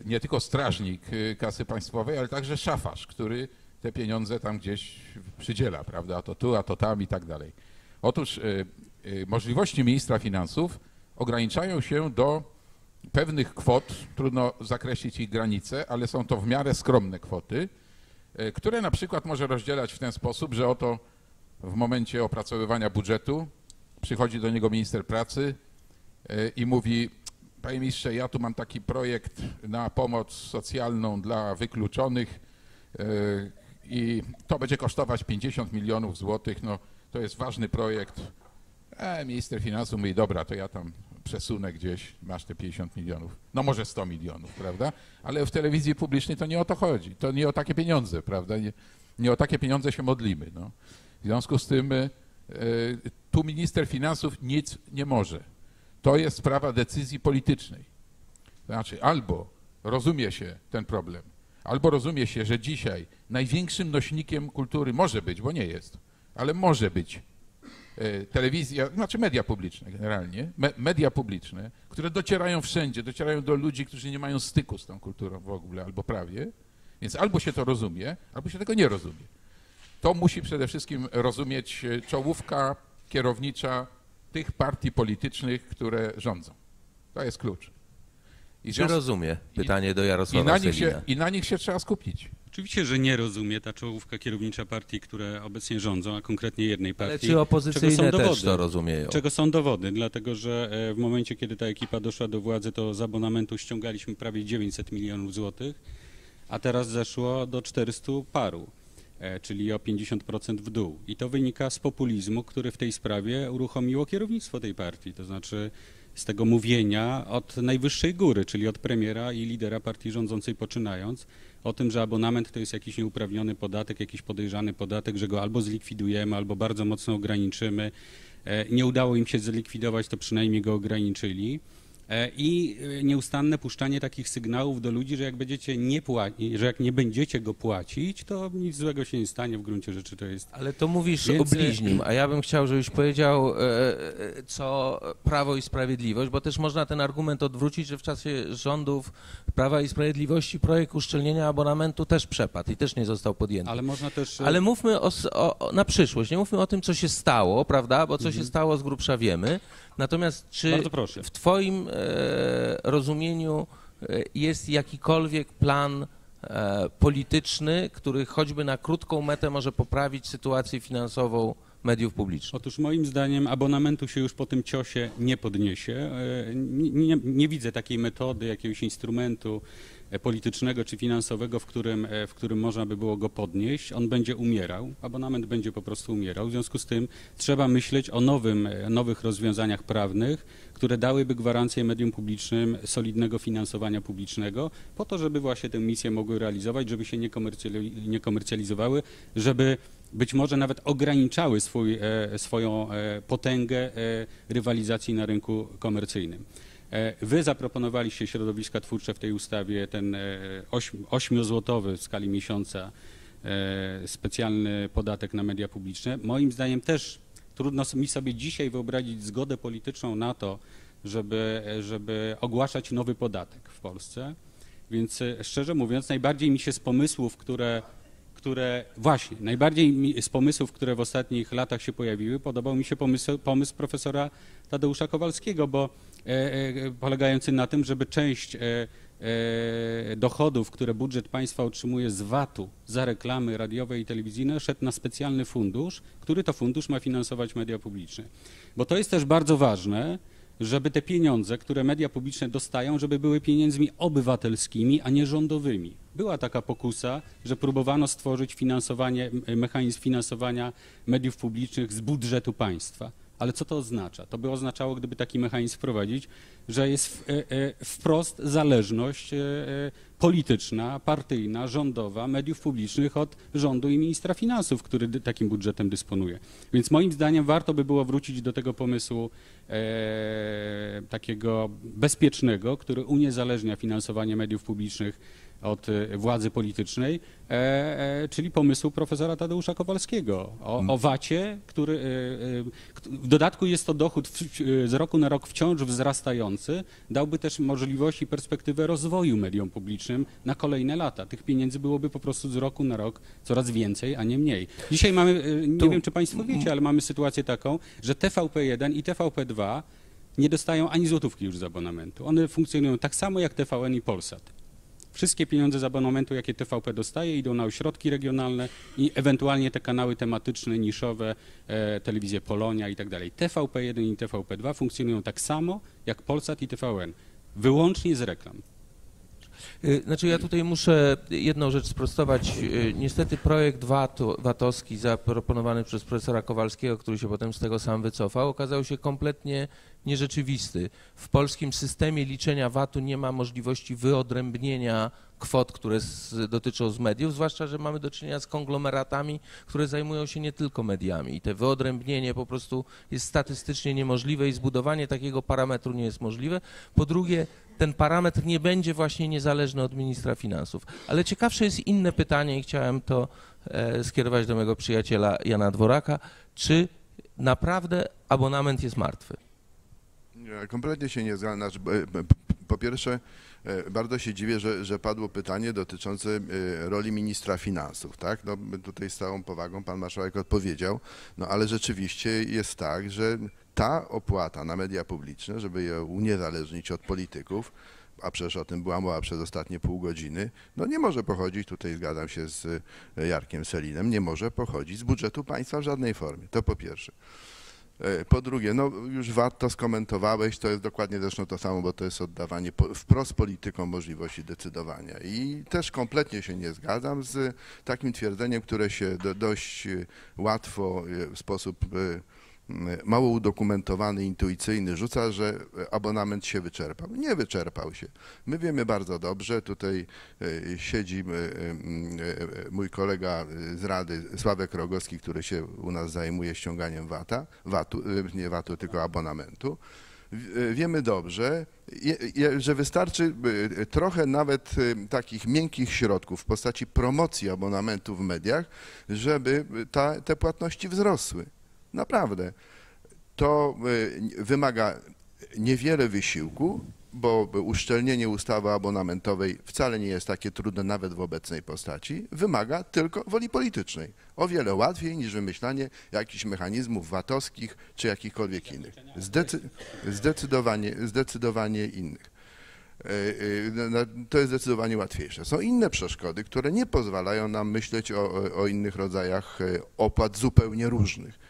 nie tylko strażnik kasy państwowej, ale także szafarz, który te pieniądze tam gdzieś przydziela, prawda? A to tu, a to tam i tak dalej. Otóż możliwości ministra finansów ograniczają się do pewnych kwot, trudno zakreślić ich granice, ale są to w miarę skromne kwoty, które na przykład może rozdzielać w ten sposób, że oto w momencie opracowywania budżetu przychodzi do niego minister pracy e, i mówi, panie ministrze, ja tu mam taki projekt na pomoc socjalną dla wykluczonych e, i to będzie kosztować 50 milionów złotych, no to jest ważny projekt. E, minister finansów mówi, dobra, to ja tam przesunę gdzieś, masz te 50 milionów, no może 100 milionów, prawda? Ale w telewizji publicznej to nie o to chodzi, to nie o takie pieniądze, prawda? Nie, nie o takie pieniądze się modlimy, no. W związku z tym e, tu minister finansów nic nie może. To jest sprawa decyzji politycznej. Znaczy, albo rozumie się ten problem, albo rozumie się, że dzisiaj największym nośnikiem kultury może być, bo nie jest, ale może być e, telewizja, znaczy media publiczne generalnie, me, media publiczne, które docierają wszędzie, docierają do ludzi, którzy nie mają styku z tą kulturą w ogóle, albo prawie. Więc albo się to rozumie, albo się tego nie rozumie. To musi przede wszystkim rozumieć e, czołówka kierownicza tych partii politycznych, które rządzą. To jest klucz. I Czy rozumie? Pytanie do Jarosława i na, nich się, I na nich się trzeba skupić. Oczywiście, że nie rozumie ta czołówka kierownicza partii, które obecnie rządzą, a konkretnie jednej partii. Ale czy opozycyjne też to rozumieją? Czego są dowody? Dlatego, że e, w momencie, kiedy ta ekipa doszła do władzy, to z abonamentu ściągaliśmy prawie 900 milionów złotych, a teraz zeszło do 400 paru. E, czyli o 50% w dół. I to wynika z populizmu, który w tej sprawie uruchomiło kierownictwo tej partii, to znaczy z tego mówienia od najwyższej góry, czyli od premiera i lidera partii rządzącej poczynając, o tym, że abonament to jest jakiś nieuprawniony podatek, jakiś podejrzany podatek, że go albo zlikwidujemy, albo bardzo mocno ograniczymy. E, nie udało im się zlikwidować, to przynajmniej go ograniczyli. E, i e, nieustanne puszczanie takich sygnałów do ludzi, że jak będziecie nie płacić, że jak nie będziecie go płacić, to nic złego się nie stanie w gruncie rzeczy to jest. Ale to mówisz Więc... o bliźnim, a ja bym chciał, żebyś powiedział, e, co Prawo i Sprawiedliwość, bo też można ten argument odwrócić, że w czasie rządów Prawa i Sprawiedliwości projekt uszczelnienia abonamentu też przepadł i też nie został podjęty. Ale można też... Ale mówmy o, o, na przyszłość, nie mówmy o tym, co się stało, prawda, bo co mhm. się stało z grubsza wiemy, Natomiast czy w Twoim e, rozumieniu e, jest jakikolwiek plan e, polityczny, który choćby na krótką metę może poprawić sytuację finansową mediów publicznych? Otóż moim zdaniem abonamentu się już po tym ciosie nie podniesie. Nie, nie, nie widzę takiej metody, jakiegoś instrumentu politycznego czy finansowego, w którym, e, w którym można by było go podnieść, on będzie umierał, abonament będzie po prostu umierał. W związku z tym trzeba myśleć o nowym, e, nowych rozwiązaniach prawnych, które dałyby gwarancję medium publicznym solidnego finansowania publicznego, po to, żeby właśnie tę misję mogły realizować, żeby się nie, komercjali, nie komercjalizowały, żeby być może nawet ograniczały swój, swoją potęgę rywalizacji na rynku komercyjnym. E, wy zaproponowaliście środowiska twórcze w tej ustawie ten e, ośmiozłotowy w skali miesiąca e, specjalny podatek na media publiczne. Moim zdaniem też trudno mi sobie dzisiaj wyobrazić zgodę polityczną na to, żeby, żeby ogłaszać nowy podatek w Polsce. Więc szczerze mówiąc, najbardziej mi się z pomysłów, które, które właśnie, najbardziej mi, z pomysłów, które w ostatnich latach się pojawiły, podobał mi się pomysł, pomysł profesora Tadeusza Kowalskiego, bo E, e, polegający na tym, żeby część e, dochodów, które budżet państwa otrzymuje z VAT-u za reklamy radiowe i telewizyjne, szedł na specjalny fundusz, który to fundusz ma finansować media publiczne. Bo to jest też bardzo ważne, żeby te pieniądze, które media publiczne dostają, żeby były pieniędzmi obywatelskimi, a nie rządowymi. Była taka pokusa, że próbowano stworzyć finansowanie, mechanizm finansowania mediów publicznych z budżetu państwa. Ale co to oznacza? To by oznaczało, gdyby taki mechanizm wprowadzić, że jest e, e, wprost zależność e, polityczna, partyjna, rządowa, mediów publicznych od rządu i ministra finansów, który takim budżetem dysponuje. Więc moim zdaniem warto by było wrócić do tego pomysłu takiego bezpiecznego, który uniezależnia finansowanie mediów publicznych od e, władzy politycznej, e, e, czyli pomysłu profesora Tadeusza Kowalskiego o, o VAT-ie, który e, e, kt- w dodatku jest to dochód w, z roku na rok wciąż wzrastający, dałby też możliwość i perspektywę rozwoju mediom publicznym na kolejne lata. Tych pieniędzy byłoby po prostu z roku na rok coraz więcej, a nie mniej. Dzisiaj mamy, nie Tu- wiem czy Państwo wiecie, ale mamy sytuację taką, że TVP1 i TVP2 nie dostają ani złotówki już z abonamentu. One funkcjonują tak samo jak TVN i Polsat. Wszystkie pieniądze z abonamentu, jakie TVP dostaje, idą na ośrodki regionalne i ewentualnie te kanały tematyczne, niszowe, e, telewizję Polonia i tak dalej. TVP1 i TVP2 funkcjonują tak samo jak Polsat i TVN, wyłącznie z reklam. Y, Znaczy ja tutaj muszę jedną rzecz sprostować. Y, Niestety projekt VAT-owski zaproponowany przez profesora Kowalskiego, który się potem z tego sam wycofał, okazał się kompletnie nierzeczywisty. W polskim systemie liczenia VAT-u nie ma możliwości wyodrębnienia kwot, które z, dotyczą z mediów, zwłaszcza, że mamy do czynienia z konglomeratami, które zajmują się nie tylko mediami. I te wyodrębnienie po prostu jest statystycznie niemożliwe i zbudowanie takiego parametru nie jest możliwe. Po drugie, ten parametr nie będzie właśnie niezależny od ministra finansów. Ale ciekawsze jest inne pytanie i chciałem to e, skierować do mojego przyjaciela Jana Dworaka. Czy naprawdę abonament jest martwy? Nie, kompletnie się nie zgadzam. Znaczy, b- b- po pierwsze, e, bardzo się dziwię, że, że padło pytanie dotyczące e, roli ministra finansów, tak? No, tutaj z całą powagą pan marszałek odpowiedział, no ale rzeczywiście jest tak, że ta opłata na media publiczne, żeby je uniezależnić od polityków, a przecież o tym była mowa przez ostatnie pół godziny, no nie może pochodzić, tutaj zgadzam się z e, Jarkiem Selinem, nie może pochodzić z budżetu państwa w żadnej formie. To po pierwsze. E, Po drugie, no już VAT to skomentowałeś, to jest dokładnie zresztą to samo, bo to jest oddawanie wprost politykom możliwości decydowania. I też kompletnie się nie zgadzam z takim twierdzeniem, które się do, dość e, łatwo e, w sposób mało udokumentowany, intuicyjny rzuca, że abonament się wyczerpał. Nie wyczerpał się. My wiemy bardzo dobrze, tutaj e, siedzi e, e, e, mój kolega z Rady, Sławek Rogowski, który się u nas zajmuje ściąganiem VAT-a, VAT-u, e, nie VAT-u, tylko abonamentu. E, Wiemy dobrze, że wystarczy e, trochę nawet e, takich miękkich środków w postaci promocji abonamentu w mediach, żeby ta, te płatności wzrosły. Naprawdę. To e, wymaga niewiele wysiłku, bo uszczelnienie ustawy abonamentowej wcale nie jest takie trudne nawet w obecnej postaci, wymaga tylko woli politycznej. O wiele łatwiej niż wymyślanie jakichś mechanizmów VAT-owskich czy jakichkolwiek innych. Zdecy zdecydowanie, zdecydowanie innych. E, e, no, no, To jest zdecydowanie łatwiejsze. Są inne przeszkody, które nie pozwalają nam myśleć o, o- innych rodzajach opłat zupełnie różnych.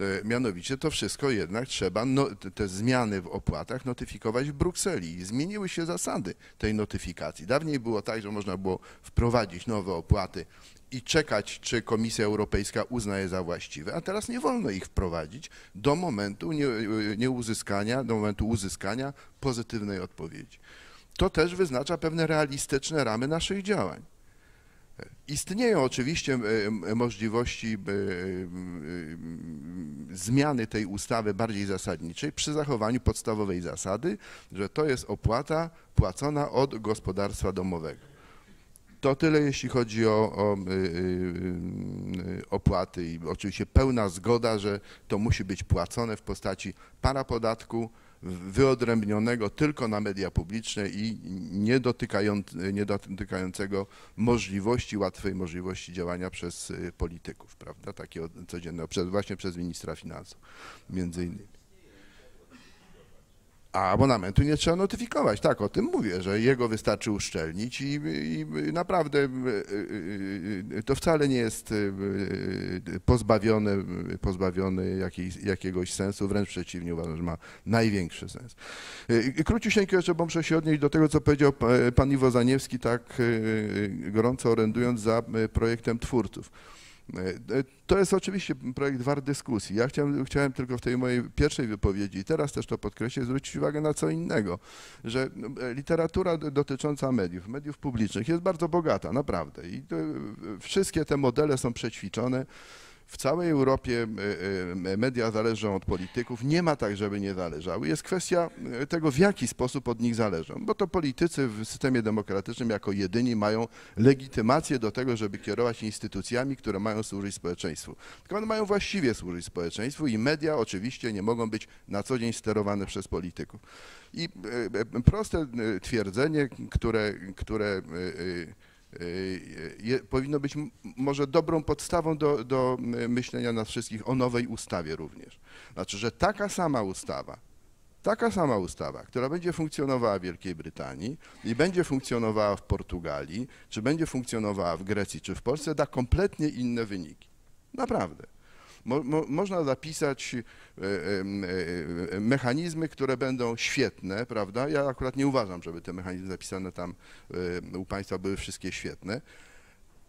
E, Mianowicie to wszystko jednak trzeba, no, te- zmiany w opłatach notyfikować w Brukseli. Zmieniły się zasady tej notyfikacji. Dawniej było tak, że można było wprowadzić nowe opłaty i czekać, czy Komisja Europejska uzna je za właściwe, a teraz nie wolno ich wprowadzić do momentu nie, nie uzyskania, do momentu uzyskania pozytywnej odpowiedzi. To też wyznacza pewne realistyczne ramy naszych działań. Istnieją oczywiście e, możliwości e, m, zmiany tej ustawy bardziej zasadniczej przy zachowaniu podstawowej zasady, że to jest opłata płacona od gospodarstwa domowego. To tyle, jeśli chodzi o, o opłaty i oczywiście pełna zgoda, że to musi być płacone w postaci parapodatku wyodrębnionego tylko na media publiczne i nie, nie dotykającego możliwości, łatwej możliwości działania przez y, polityków, prawda, takiego codziennego, przez, właśnie przez ministra finansów między innymi. A abonamentu nie trzeba notyfikować. Tak, o tym mówię, że jego wystarczy uszczelnić i, i naprawdę y, y, y, to wcale nie jest pozbawione, pozbawione jakiej, jakiegoś sensu, wręcz przeciwnie, uważam, że ma największy sens. Króciusieńko jeszcze, bo muszę się odnieść do tego, co powiedział pa- pan Iwo Zaniewski, tak gorąco orędując za projektem twórców. E, To jest oczywiście projekt wart dyskusji. Ja chciałem, chciałem tylko w tej mojej pierwszej wypowiedzi i teraz też to podkreślić, zwrócić uwagę na co innego, że no, e, literatura dotycząca mediów, mediów publicznych jest bardzo bogata, naprawdę. I e, wszystkie te modele są przećwiczone. W całej Europie e, e, media zależą od polityków. Nie ma tak, żeby nie zależały. Jest kwestia e, tego, w jaki sposób od nich zależą. Bo to politycy w systemie demokratycznym jako jedyni mają legitymację do tego, żeby kierować instytucjami, które mają służyć społeczeństwu. Tylko one mają właściwie służyć społeczeństwu i media oczywiście nie mogą być na co dzień sterowane przez polityków. I proste twierdzenie, które, które je, powinno być może dobrą podstawą do, do myślenia nas wszystkich o nowej ustawie również. Znaczy, że taka sama ustawa, taka sama ustawa, która będzie funkcjonowała w Wielkiej Brytanii i będzie funkcjonowała w Portugalii, czy będzie funkcjonowała w Grecji, czy w Polsce, da kompletnie inne wyniki. Naprawdę. Mo, mo, można zapisać e, e, e, mechanizmy, które będą świetne, prawda? Ja akurat nie uważam, żeby te mechanizmy zapisane tam u Państwa były wszystkie świetne,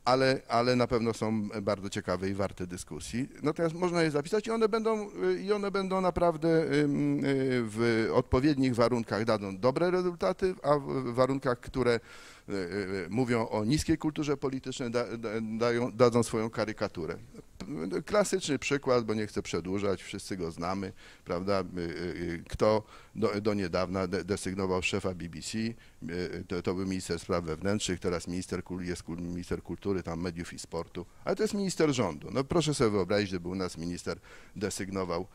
ale, ale na pewno są bardzo ciekawe i warte dyskusji. Natomiast można je zapisać i one będą, i one będą naprawdę w odpowiednich warunkach dadzą dobre rezultaty, a w warunkach, które mówią o niskiej kulturze politycznej, da, dają, dadzą swoją karykaturę klasyczny przykład, bo nie chcę przedłużać, wszyscy go znamy, prawda? Y, y, y, kto do, do niedawna desygnował szefa BBC, to, to, był minister spraw wewnętrznych, teraz minister, jest minister kultury, tam mediów i sportu, ale to jest minister rządu. No proszę sobie wyobrazić, gdyby u nas minister desygnował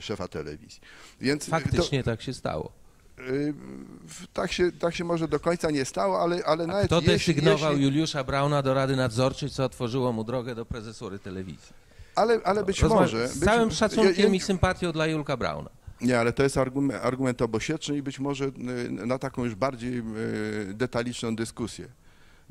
szefa telewizji. Więc Faktycznie to, tak się stało. Tak się, tak się może do końca nie stało, ale, ale nawet kto desygnował jeśli... Juliusza Brauna do Rady Nadzorczej, co otworzyło mu drogę do prezesury telewizji? Ale, ale być może... Z całym być, szacunkiem ja, ja... i sympatią dla Julka Brauna. Nie, ale to jest argument, argument obosieczny i być może na taką już bardziej detaliczną dyskusję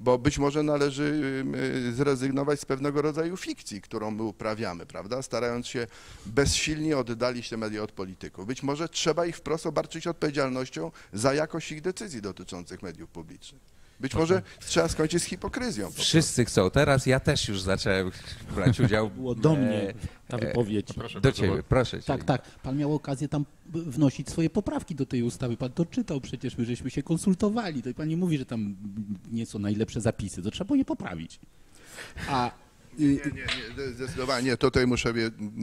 bo być może należy zrezygnować z pewnego rodzaju fikcji, którą my uprawiamy, prawda, starając się bezsilnie oddalić te media od polityków. Być może trzeba ich wprost obarczyć odpowiedzialnością za jakość ich decyzji dotyczących mediów publicznych. Być może trzeba skończyć z hipokryzją. Wszyscy chcą. Teraz ja też już zacząłem brać udział. *laughs* Było do mnie ta e, wypowiedź. Proszę, do ciebie, proszę cię. Tak, tak. Pan miał okazję tam wnosić swoje poprawki do tej ustawy. Pan to czytał przecież, my żeśmy się konsultowali. To i pan nie mówi, że tam nie są najlepsze zapisy. To trzeba było je poprawić. A nie, nie, nie, zdecydowanie. Nie, tutaj muszę,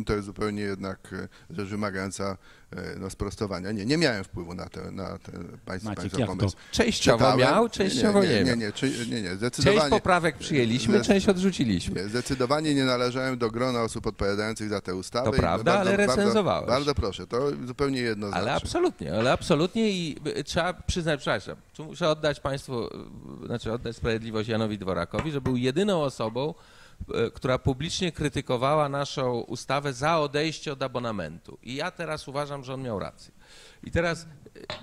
to jest zupełnie jednak e, rzecz wymagająca e, no, sprostowania. Nie, nie miałem wpływu na, te, na ten państwa, państwa pomysł. Częściowo Czytałem. miał, częściowo nie, nie, nie, nie, nie, nie, nie, zdecydowanie. Część poprawek przyjęliśmy, część odrzuciliśmy. Nie, zdecydowanie nie należałem do grona osób odpowiadających za tę ustawę. To prawda, bardzo, ale recenzowałeś. Bardzo, bardzo proszę, to zupełnie jednoznacznie. Ale absolutnie, ale absolutnie i trzeba przyznać, przepraszam, muszę oddać państwu, znaczy oddać sprawiedliwość Janowi Dworakowi, że był jedyną osobą, E, która publicznie krytykowała naszą ustawę za odejście od abonamentu. I ja teraz uważam, że on miał rację. I teraz, e,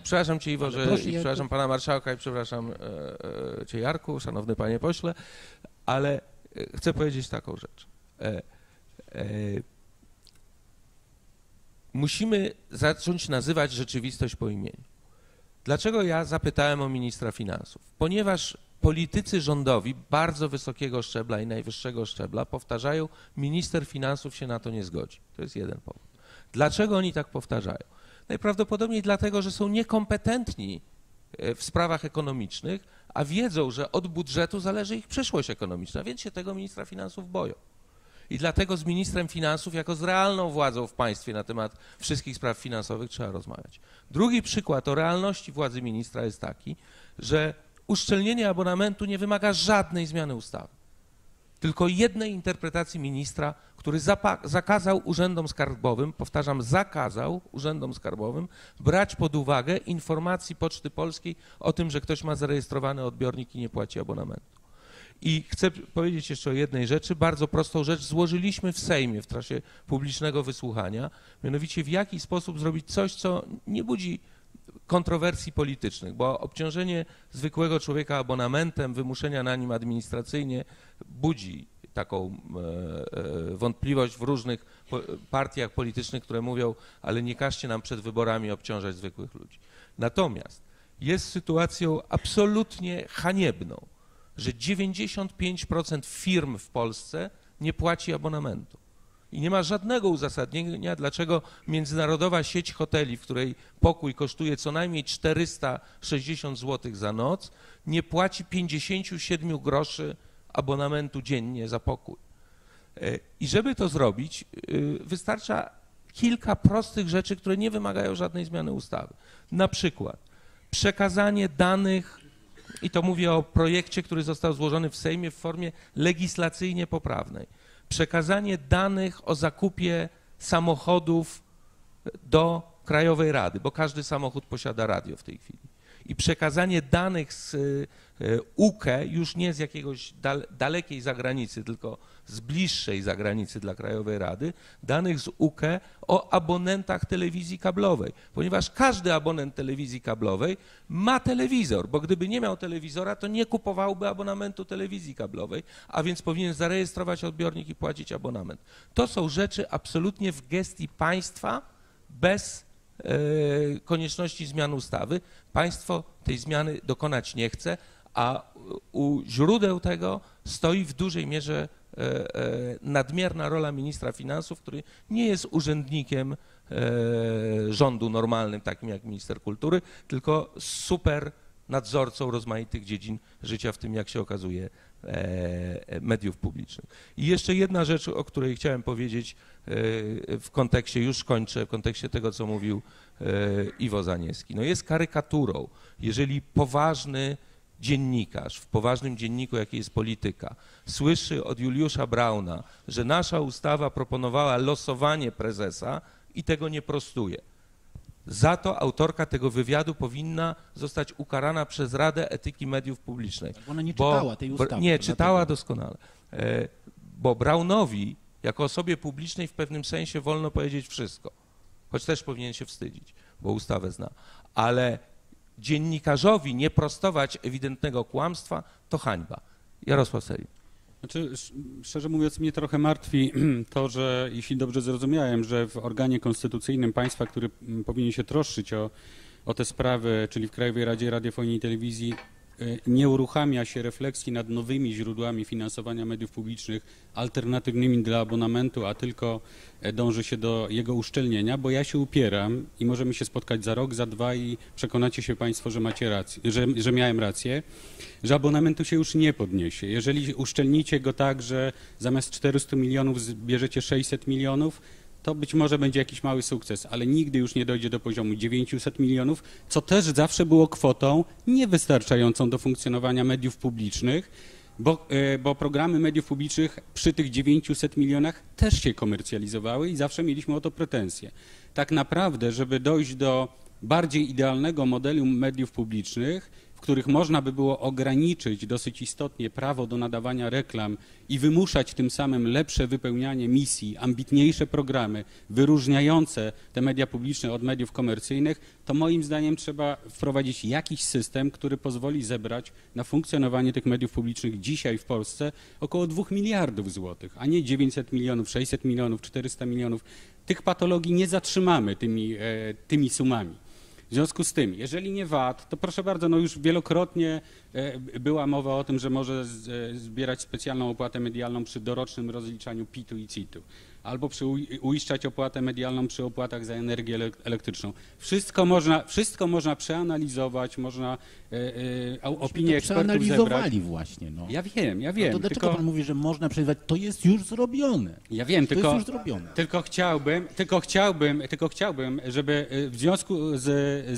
przepraszam Cię Iwo, że, i przepraszam Pana Marszałka i przepraszam e, Cię Jarku, szanowny Panie Pośle, ale chcę powiedzieć taką rzecz. Musimy zacząć nazywać rzeczywistość po imieniu. Dlaczego ja zapytałem o ministra finansów? Ponieważ politycy rządowi bardzo wysokiego szczebla i najwyższego szczebla powtarzają, minister finansów się na to nie zgodzi. To jest jeden powód. Dlaczego oni tak powtarzają? Najprawdopodobniej dlatego, że są niekompetentni e, w sprawach ekonomicznych, a wiedzą, że od budżetu zależy ich przyszłość ekonomiczna, więc się tego ministra finansów boją. I dlatego z ministrem finansów, jako z realną władzą w państwie na temat wszystkich spraw finansowych trzeba rozmawiać. Drugi przykład o realności władzy ministra jest taki, że uszczelnienie abonamentu nie wymaga żadnej zmiany ustawy, tylko jednej interpretacji ministra, który zakazał urzędom skarbowym, powtarzam, zakazał urzędom skarbowym brać pod uwagę informacji Poczty Polskiej o tym, że ktoś ma zarejestrowany odbiornik i nie płaci abonamentu. I chcę powiedzieć jeszcze o jednej rzeczy, bardzo prostą rzecz. Złożyliśmy w Sejmie w trakcie publicznego wysłuchania, mianowicie w jaki sposób zrobić coś, co nie budzi kontrowersji politycznych, bo obciążenie zwykłego człowieka abonamentem, wymuszenia na nim administracyjnie budzi taką e, e, wątpliwość w różnych partiach politycznych, które mówią, ale nie każcie nam przed wyborami obciążać zwykłych ludzi. Natomiast jest sytuacją absolutnie haniebną, że 95% firm w Polsce nie płaci abonamentu. I nie ma żadnego uzasadnienia, dlaczego międzynarodowa sieć hoteli, w której pokój kosztuje co najmniej 460 zł za noc, nie płaci 57 groszy abonamentu dziennie za pokój. E, I żeby to zrobić, y, wystarcza kilka prostych rzeczy, które nie wymagają żadnej zmiany ustawy. Na przykład przekazanie danych, i to mówię o projekcie, który został złożony w Sejmie w formie legislacyjnie poprawnej, przekazanie danych o zakupie samochodów do Krajowej Rady, bo każdy samochód posiada radio w tej chwili. I przekazanie danych z y, UKE już nie z jakiegoś dal, dalekiej zagranicy, tylko z bliższej zagranicy dla Krajowej Rady, danych z UKE o abonentach telewizji kablowej, ponieważ każdy abonent telewizji kablowej ma telewizor, bo gdyby nie miał telewizora, to nie kupowałby abonamentu telewizji kablowej, a więc powinien zarejestrować odbiornik i płacić abonament. To są rzeczy absolutnie w gestii państwa bez e, konieczności zmian ustawy. Państwo tej zmiany dokonać nie chce, a u źródeł tego stoi w dużej mierze e, e, nadmierna rola ministra finansów, który nie jest urzędnikiem e, rządu normalnym, takim jak minister kultury, tylko super nadzorcą rozmaitych dziedzin życia, w tym jak się okazuje mediów publicznych. I jeszcze jedna rzecz, o której chciałem powiedzieć w kontekście, już kończę, w kontekście tego, co mówił Iwo Zanieski. No jest karykaturą, jeżeli poważny dziennikarz w poważnym dzienniku, jaki jest polityka, słyszy od Juliusza Brauna, że nasza ustawa proponowała losowanie prezesa i tego nie prostuje. Za to autorka tego wywiadu powinna zostać ukarana przez Radę Etyki Mediów Publicznych. Ona nie Bo- czytała tej bo- ustawy. Nie, dlatego. czytała doskonale. E, Bo Braunowi, jako osobie publicznej, w pewnym sensie wolno powiedzieć wszystko. Choć też powinien się wstydzić, bo ustawę zna. Ale dziennikarzowi nie prostować ewidentnego kłamstwa, to hańba. Jarosław Selim. Znaczy, sz- szczerze mówiąc, mnie trochę martwi *clears throat* to, że jeśli dobrze zrozumiałem, że w organie konstytucyjnym państwa, który mm, powinien się troszczyć o, o te sprawy, czyli w Krajowej Radzie Radiofonii i Telewizji, nie uruchamia się refleksji nad nowymi źródłami finansowania mediów publicznych, alternatywnymi dla abonamentu, a tylko e, dąży się do jego uszczelnienia, bo ja się upieram i możemy się spotkać za rok, za dwa i przekonacie się Państwo, że macie rację, że, że miałem rację że abonamentu się już nie podniesie. Jeżeli uszczelnicie go tak, że zamiast 400 milionów zbierzecie 600 milionów, to być może będzie jakiś mały sukces, ale nigdy już nie dojdzie do poziomu 900 milionów, co też zawsze było kwotą niewystarczającą do funkcjonowania mediów publicznych, bo, e, bo programy mediów publicznych przy tych 900 milionach też się komercjalizowały i zawsze mieliśmy o to pretensje. Tak naprawdę, żeby dojść do bardziej idealnego modelu mediów publicznych, których można by było ograniczyć dosyć istotnie prawo do nadawania reklam i wymuszać tym samym lepsze wypełnianie misji, ambitniejsze programy wyróżniające te media publiczne od mediów komercyjnych, to moim zdaniem trzeba wprowadzić jakiś system, który pozwoli zebrać na funkcjonowanie tych mediów publicznych dzisiaj w Polsce około 2 miliardów złotych, a nie 900 milionów, 600 milionów, 400 milionów. Tych patologii nie zatrzymamy tymi, e, tymi sumami. W związku z tym, jeżeli nie VAT, to proszę bardzo, no już wielokrotnie e, była mowa o tym, że może e, zbierać specjalną opłatę medialną przy dorocznym rozliczaniu PIT-u i CIT-u, albo przy uiszczać opłatę medialną przy opłatach za energię ele- elektryczną. Wszystko można, wszystko można przeanalizować, można e, e, a- opinie to ekspertów zebrać. przeanalizowali właśnie, no. Ja wiem, ja no wiem, to dlaczego tylko, pan mówi, że można przeanalizować? To jest już zrobione. ja wiem, To tylko, jest już zrobione. Tylko chciałbym, tylko chciałbym, tylko chciałbym, żeby y, w związku z,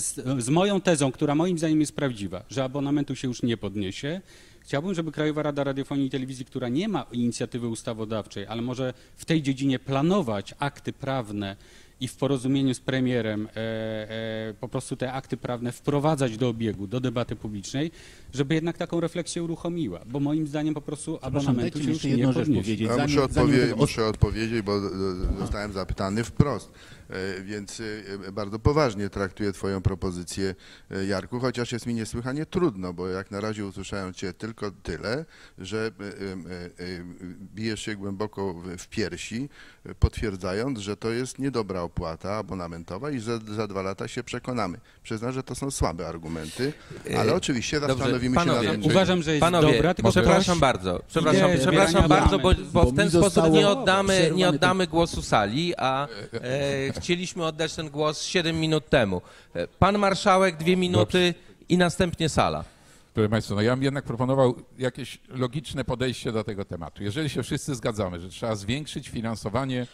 z, z moją tezą, która moim zdaniem jest prawdziwa, że abonamentu się już nie podniesie, chciałbym, żeby Krajowa Rada Radiofonii i Telewizji, która nie ma inicjatywy ustawodawczej, ale może w tej dziedzinie planować akty prawne i w porozumieniu z premierem e, e, po prostu te akty prawne wprowadzać do obiegu, do debaty publicznej, żeby jednak taką refleksję uruchomiła, bo moim zdaniem po prostu abonamentu się już jeszcze nie jedną rzecz podniesie. powiedzieć. Ja Zanim- muszę, odpowie- muszę odpowiedzieć, bo e, zostałem zapytany wprost. E, Więc e, bardzo poważnie traktuję Twoją propozycję, Jarku, chociaż jest mi niesłychanie trudno, bo jak na razie usłyszałem Cię tylko tyle, że bijesz się głęboko w- piersi, potwierdzając, że to jest niedobra opłata abonamentowa i że za dwa lata się przekonamy. Przyznam, że to są słabe argumenty, ale oczywiście dobrze, panowie, się nad tym. Uważam, że jest Panowie, dobra, tylko przepraszam ktoś- bardzo, przepraszam, Idee przepraszam bardzo, bo, bo Bo w ten sposób nie oddamy, nie oddamy głosu sali, a e, chcieliśmy oddać ten głos 7 minut temu. E, Pan marszałek, dwie minuty i następnie sala. Proszę Państwa, no ja bym jednak proponował jakieś logiczne podejście do tego tematu. Jeżeli się wszyscy zgadzamy, że trzeba zwiększyć finansowanie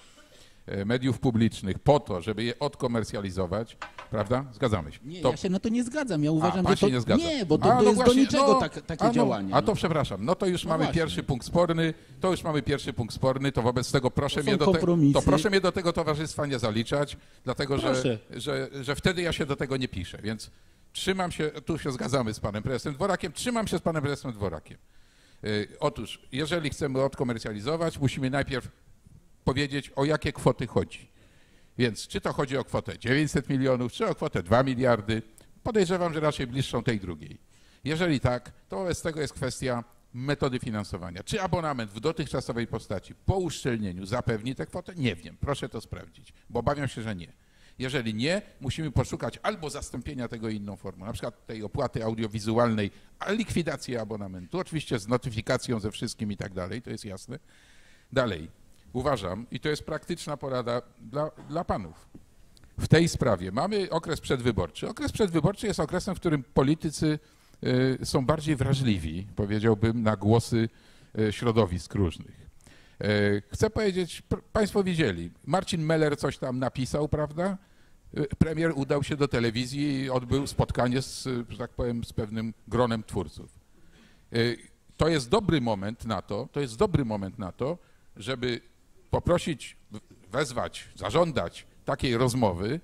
mediów publicznych po to, żeby je odkomercjalizować, prawda? Zgadzamy się. Nie, To- ja się na to nie zgadzam. Ja uważam, a, że to się nie zgadza. nie, bo to, A, to no jest do właśnie, niczego no, tak, takie a no, działanie. A to no. przepraszam, no to już No mamy właśnie. pierwszy punkt sporny, to już mamy pierwszy punkt sporny, to wobec tego proszę, To mnie do, te, to proszę mnie do tego towarzystwa nie zaliczać, dlatego że, że, że wtedy ja się do tego nie piszę, więc trzymam się, tu się zgadzamy z panem prezesem Dworakiem, trzymam się z panem prezesem Dworakiem. Yy, otóż, jeżeli chcemy odkomercjalizować, musimy najpierw powiedzieć, o jakie kwoty chodzi. Więc czy to chodzi o kwotę 900 milionów, czy o kwotę 2 miliardy? Podejrzewam, że raczej bliższą tej drugiej. Jeżeli tak, to wobec tego jest kwestia metody finansowania. Czy abonament w dotychczasowej postaci po uszczelnieniu zapewni tę kwotę? Nie wiem, proszę to sprawdzić, bo obawiam się, że nie. Jeżeli nie, musimy poszukać albo zastąpienia tego inną formą, na przykład tej opłaty audiowizualnej, a likwidacji abonamentu, oczywiście z notyfikacją ze wszystkim i tak dalej, to jest jasne. Dalej, uważam, i to jest praktyczna porada dla, dla panów. W tej sprawie mamy okres przedwyborczy. Okres przedwyborczy jest okresem, w którym politycy y, są bardziej wrażliwi, powiedziałbym, na głosy y, środowisk różnych. Y, Chcę powiedzieć, Państwo widzieli, Marcin Meller coś tam napisał, prawda? Premier udał się do telewizji i odbył spotkanie z, że tak powiem, z pewnym gronem twórców. To jest dobry moment na to, to jest dobry moment na to, żeby poprosić, wezwać, zażądać takiej rozmowy.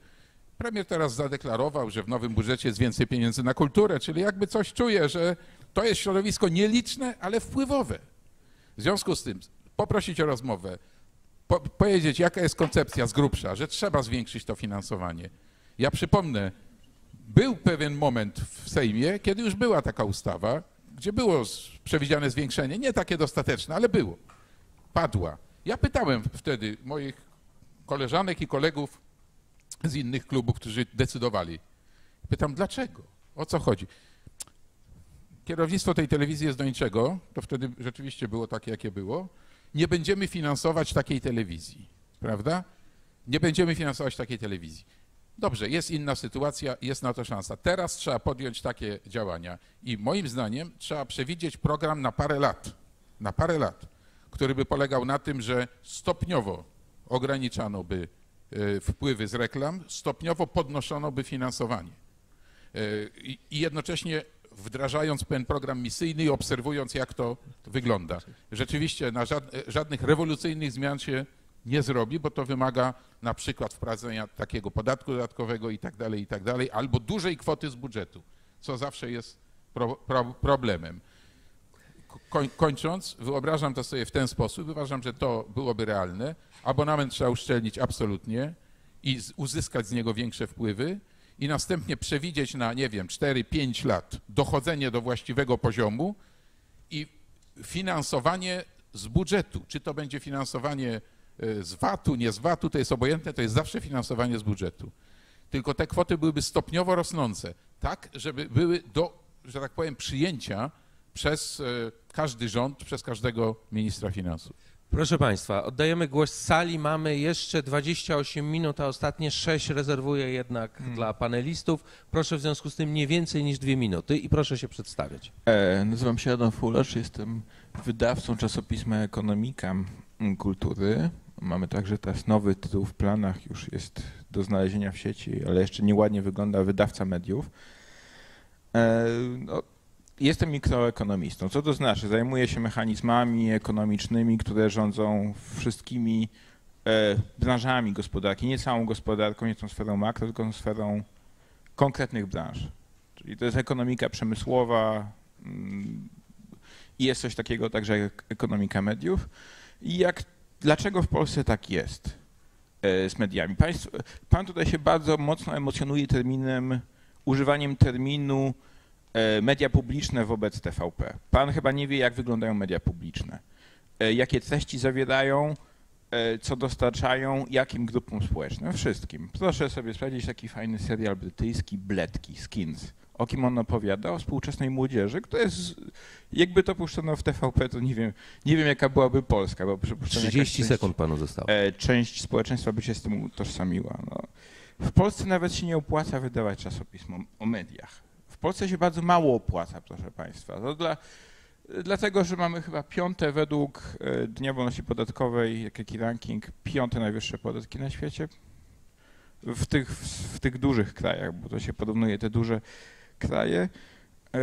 Premier teraz zadeklarował, że w nowym budżecie jest więcej pieniędzy na kulturę, czyli jakby coś czuje, że to jest środowisko nieliczne, ale wpływowe. W związku z tym poprosić o rozmowę, po, powiedzieć, jaka jest koncepcja z grubsza, że trzeba zwiększyć to finansowanie. Ja przypomnę, był pewien moment w Sejmie, kiedy już była taka ustawa, gdzie było przewidziane zwiększenie, nie takie dostateczne, ale było. Padła. Ja pytałem wtedy moich koleżanek i kolegów z innych klubów, którzy decydowali. Pytam, dlaczego? O co chodzi? Kierownictwo tej telewizji jest do niczego, to wtedy rzeczywiście było takie, jakie było. Nie będziemy finansować takiej telewizji, prawda? Nie będziemy finansować takiej telewizji. Dobrze, jest inna sytuacja, jest na to szansa. Teraz trzeba podjąć takie działania i moim zdaniem trzeba przewidzieć program na parę lat, na parę lat, który by polegał na tym, że stopniowo ograniczano by e, wpływy z reklam, stopniowo podnoszono by finansowanie. E, I jednocześnie wdrażając pewien program misyjny i obserwując, jak to wygląda. Rzeczywiście na żad, żadnych rewolucyjnych zmian się nie zrobi, bo to wymaga na przykład wprowadzenia takiego podatku dodatkowego i tak dalej, i tak dalej, albo dużej kwoty z budżetu, co zawsze jest pro, pro, problemem. Koń, kończąc, wyobrażam to sobie w ten sposób, uważam, że to byłoby realne. Abonament trzeba uszczelnić absolutnie i z, uzyskać z niego większe wpływy i następnie przewidzieć na, nie wiem, 4-5 lat dochodzenie do właściwego poziomu i finansowanie z budżetu. Czy to będzie finansowanie e, z VAT-u, nie z VAT-u, to jest obojętne, to jest zawsze finansowanie z budżetu. Tylko te kwoty byłyby stopniowo rosnące, tak, żeby były do, że tak powiem, przyjęcia przez e, każdy rząd, przez każdego ministra finansów. Proszę Państwa, oddajemy głos z sali. Mamy jeszcze 28 minut, a ostatnie 6 rezerwuję jednak dla panelistów. Proszę w związku z tym nie więcej niż dwie minuty i proszę się przedstawiać. E, nazywam się Adam Fularz, jestem wydawcą czasopisma Ekonomika Kultury. Mamy także teraz nowy tytuł w planach, już jest do znalezienia w sieci, ale jeszcze nieładnie wygląda wydawca mediów. E, no, jestem mikroekonomistą. Co to znaczy? Zajmuję się mechanizmami ekonomicznymi, które rządzą wszystkimi e, branżami gospodarki, nie całą gospodarką, nie tą sferą makro, tylko tą sferą konkretnych branż. Czyli to jest ekonomika przemysłowa mm, i jest coś takiego także jak ekonomika mediów. I jak, dlaczego w Polsce tak jest e, z mediami? Pan tutaj się bardzo mocno emocjonuje terminem, używaniem terminu media publiczne wobec TVP. Pan chyba nie wie, jak wyglądają media publiczne, e, jakie treści zawierają, e, co dostarczają, jakim grupom społecznym, wszystkim. Proszę sobie sprawdzić taki fajny serial brytyjski, Bledki, Skins. O kim on opowiada? O współczesnej młodzieży, która jest, jakby to puszczono w TVP, to nie wiem, nie wiem jaka byłaby Polska, bo przypuszczam, jakaś 30 część- sekund Panu zostało. e, część społeczeństwa by się z tym utożsamiła. No. W Polsce nawet się nie opłaca wydawać czasopism o, o mediach. Polsce się bardzo mało opłaca, proszę Państwa. To dla, dlatego, że mamy chyba piąte według e, Dnia Wolności Podatkowej, jaki ranking, piąte najwyższe podatki na świecie w tych, w tych dużych krajach, bo to się porównuje te duże kraje. E,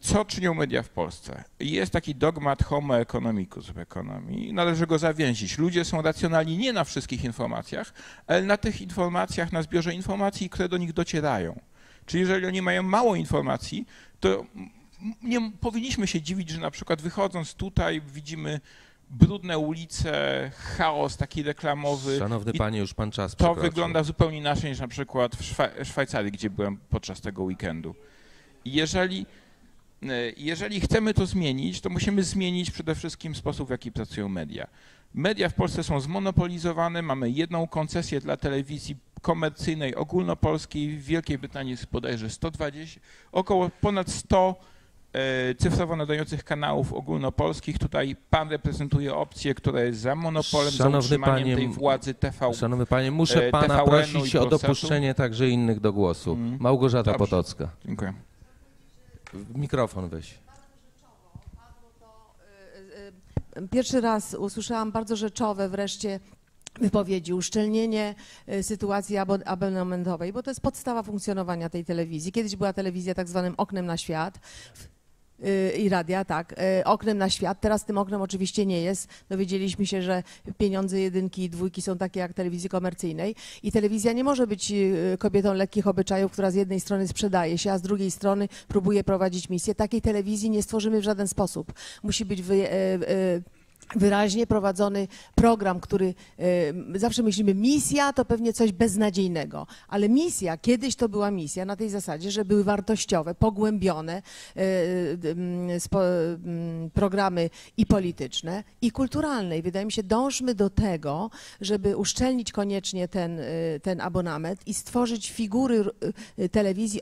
Co czynią media w Polsce? Jest taki dogmat homo economicus w ekonomii. Należy go zawięzić. Ludzie są racjonalni nie na wszystkich informacjach, ale na tych informacjach, na zbiorze informacji, które do nich docierają. Czyli jeżeli oni mają mało informacji, to nie powinniśmy się dziwić, że na przykład wychodząc tutaj widzimy brudne ulice, chaos taki reklamowy. Szanowny panie, już pan czas to wygląda zupełnie inaczej niż na przykład w Szwa- Szwajcarii, gdzie byłem podczas tego weekendu. Jeżeli, e, jeżeli chcemy to zmienić, to musimy zmienić przede wszystkim sposób, w jaki pracują media. Media w Polsce są zmonopolizowane, mamy jedną koncesję dla telewizji komercyjnej ogólnopolskiej, w Wielkiej Brytanii jest bodajże 120, około ponad 100 e, cyfrowo nadających kanałów ogólnopolskich. Tutaj pan reprezentuje opcję, która jest za monopolem, za Szanowny utrzymaniem panie, tej władzy TV. Szanowny panie, muszę e, pana prosić o dopuszczenie także innych do głosu. Mm. Małgorzata Dobrze. Potocka. Dziękuję. Mikrofon weź. Pierwszy raz usłyszałam bardzo rzeczowe wreszcie wypowiedzi, uszczelnienie y, sytuacji abo- abonamentowej, bo to jest podstawa funkcjonowania tej telewizji. Kiedyś była telewizja tak zwanym oknem na świat i radia, tak, y, oknem na świat. Teraz tym oknem oczywiście nie jest. Dowiedzieliśmy się, że pieniądze jedynki i dwójki są takie jak telewizji komercyjnej i telewizja nie może być y, kobietą lekkich obyczajów, która z jednej strony sprzedaje się, a z drugiej strony próbuje prowadzić misję. Takiej telewizji nie stworzymy w żaden sposób. Musi być wy, wyraźnie prowadzony program, który zawsze myślimy, misja to pewnie coś beznadziejnego, ale misja, kiedyś to była misja na tej zasadzie, że były wartościowe, pogłębione e, programy i polityczne, i kulturalne. I wydaje mi się, dążmy do tego, żeby uszczelnić koniecznie ten, e, ten abonament i stworzyć figury e, telewizji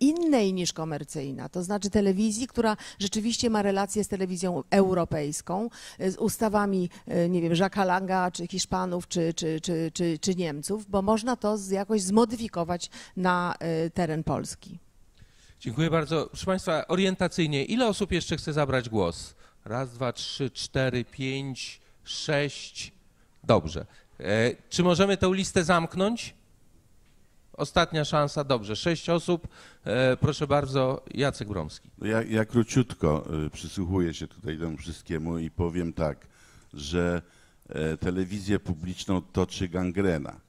innej niż komercyjna, to znaczy telewizji, która rzeczywiście ma relacje z telewizją europejską, z ustawami, e, nie wiem, Jacques'a Langa, czy Hiszpanów, czy, czy, czy, czy, czy Niemców, bo można to jakoś zmodyfikować na e, teren Polski. Dziękuję bardzo. Proszę Państwa, orientacyjnie, ile osób jeszcze chce zabrać głos? Raz, dwa, trzy, cztery, pięć, sześć. Dobrze. E, czy możemy tę listę zamknąć? Ostatnia szansa, dobrze. Sześć osób. E, proszę bardzo, Jacek Bromski. Ja, ja króciutko y, przysłuchuję się tutaj temu wszystkiemu i powiem tak, że e, telewizję publiczną toczy gangrena.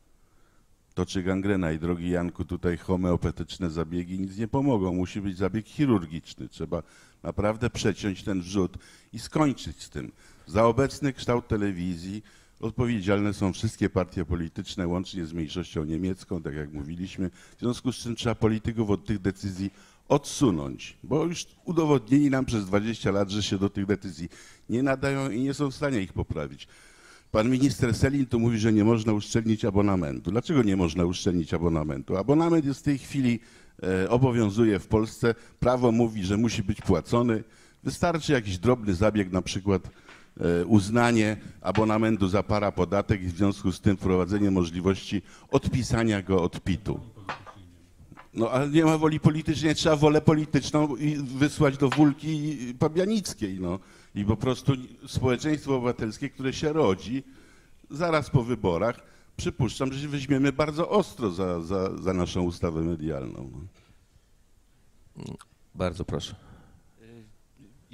Toczy gangrena i drogi Janku, tutaj homeopatyczne zabiegi nic nie pomogą. Musi być zabieg chirurgiczny. Trzeba naprawdę przeciąć ten wrzód i skończyć z tym. Za obecny kształt telewizji odpowiedzialne są wszystkie partie polityczne, łącznie z mniejszością niemiecką, tak jak mówiliśmy. W związku z czym trzeba polityków od tych decyzji odsunąć, bo już udowodnili nam przez 20 lat, że się do tych decyzji nie nadają i nie są w stanie ich poprawić. Pan minister Selin tu mówi, że nie można uszczelnić abonamentu. Dlaczego nie można uszczelnić abonamentu? Abonament jest w tej chwili, e, obowiązuje w Polsce, prawo mówi, że musi być płacony. Wystarczy jakiś drobny zabieg, na przykład uznanie abonamentu za parapodatek i w związku z tym wprowadzenie możliwości odpisania go od PIT-u. No ale nie ma woli politycznej, trzeba wolę polityczną wysłać do Wólki Pabianickiej, no. I po prostu społeczeństwo obywatelskie, które się rodzi zaraz po wyborach, przypuszczam, że się weźmiemy bardzo ostro za, za, za naszą ustawę medialną. No. Bardzo proszę.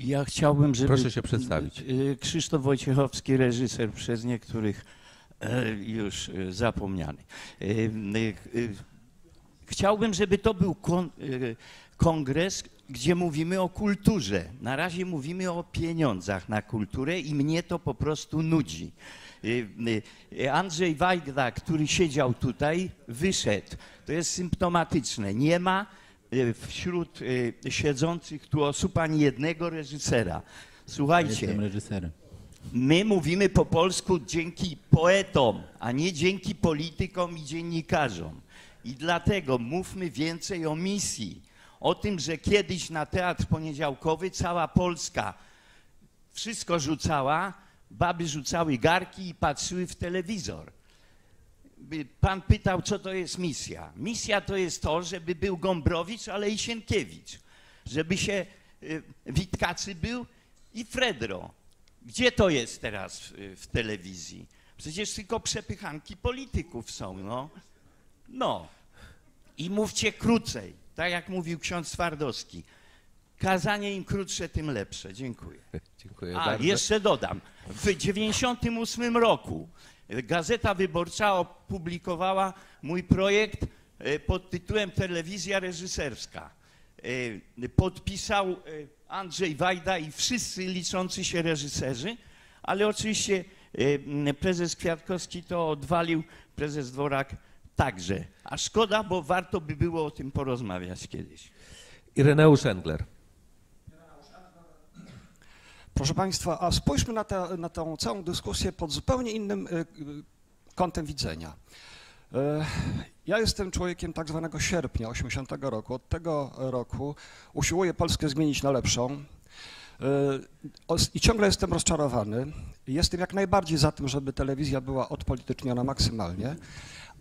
Ja chciałbym, żeby... Proszę się przedstawić. Y, Krzysztof Wojciechowski, reżyser, przez niektórych e, już e, zapomniany. Y, y, y, Chciałbym, żeby to był kon, y, kongres, gdzie mówimy o kulturze. Na razie mówimy o pieniądzach na kulturę i mnie to po prostu nudzi. Y, y, Andrzej Wajda, który siedział tutaj, wyszedł. To jest symptomatyczne. Nie ma y, wśród y, siedzących tu osób ani jednego reżysera. Słuchajcie, Jestem reżyserem. my mówimy po polsku dzięki poetom, a nie dzięki politykom i dziennikarzom. I dlatego mówmy więcej o misji. O tym, że kiedyś na teatr poniedziałkowy cała Polska wszystko rzucała, baby rzucały garki i patrzyły w telewizor. Pan pytał, co to jest misja. Misja to jest to, żeby był Gombrowicz, ale i Sienkiewicz. Żeby się y, Witkacy był i Fredro. Gdzie to jest teraz w, w telewizji? Przecież tylko przepychanki polityków są, no. No. I mówcie krócej, tak jak mówił ksiądz Twardowski. Kazanie im krótsze, tym lepsze. Dziękuję. *laughs* Dziękuję A, bardzo. jeszcze dodam. W 98 roku Gazeta Wyborcza opublikowała mój projekt e, pod tytułem Telewizja reżyserska. E, Podpisał e, Andrzej Wajda i wszyscy liczący się reżyserzy, ale oczywiście prezes Kwiatkowski to odwalił, prezes Dworak także. A szkoda, bo warto by było o tym porozmawiać kiedyś. Ireneusz Engler. Proszę Państwa, a spójrzmy na, tę na tę całą dyskusję pod zupełnie innym y, kątem widzenia. Y, Ja jestem człowiekiem tak zwanego sierpnia 80 roku. Od tego roku usiłuję Polskę zmienić na lepszą. Os- I ciągle jestem rozczarowany. Jestem jak najbardziej za tym, żeby telewizja była odpolityczniona maksymalnie,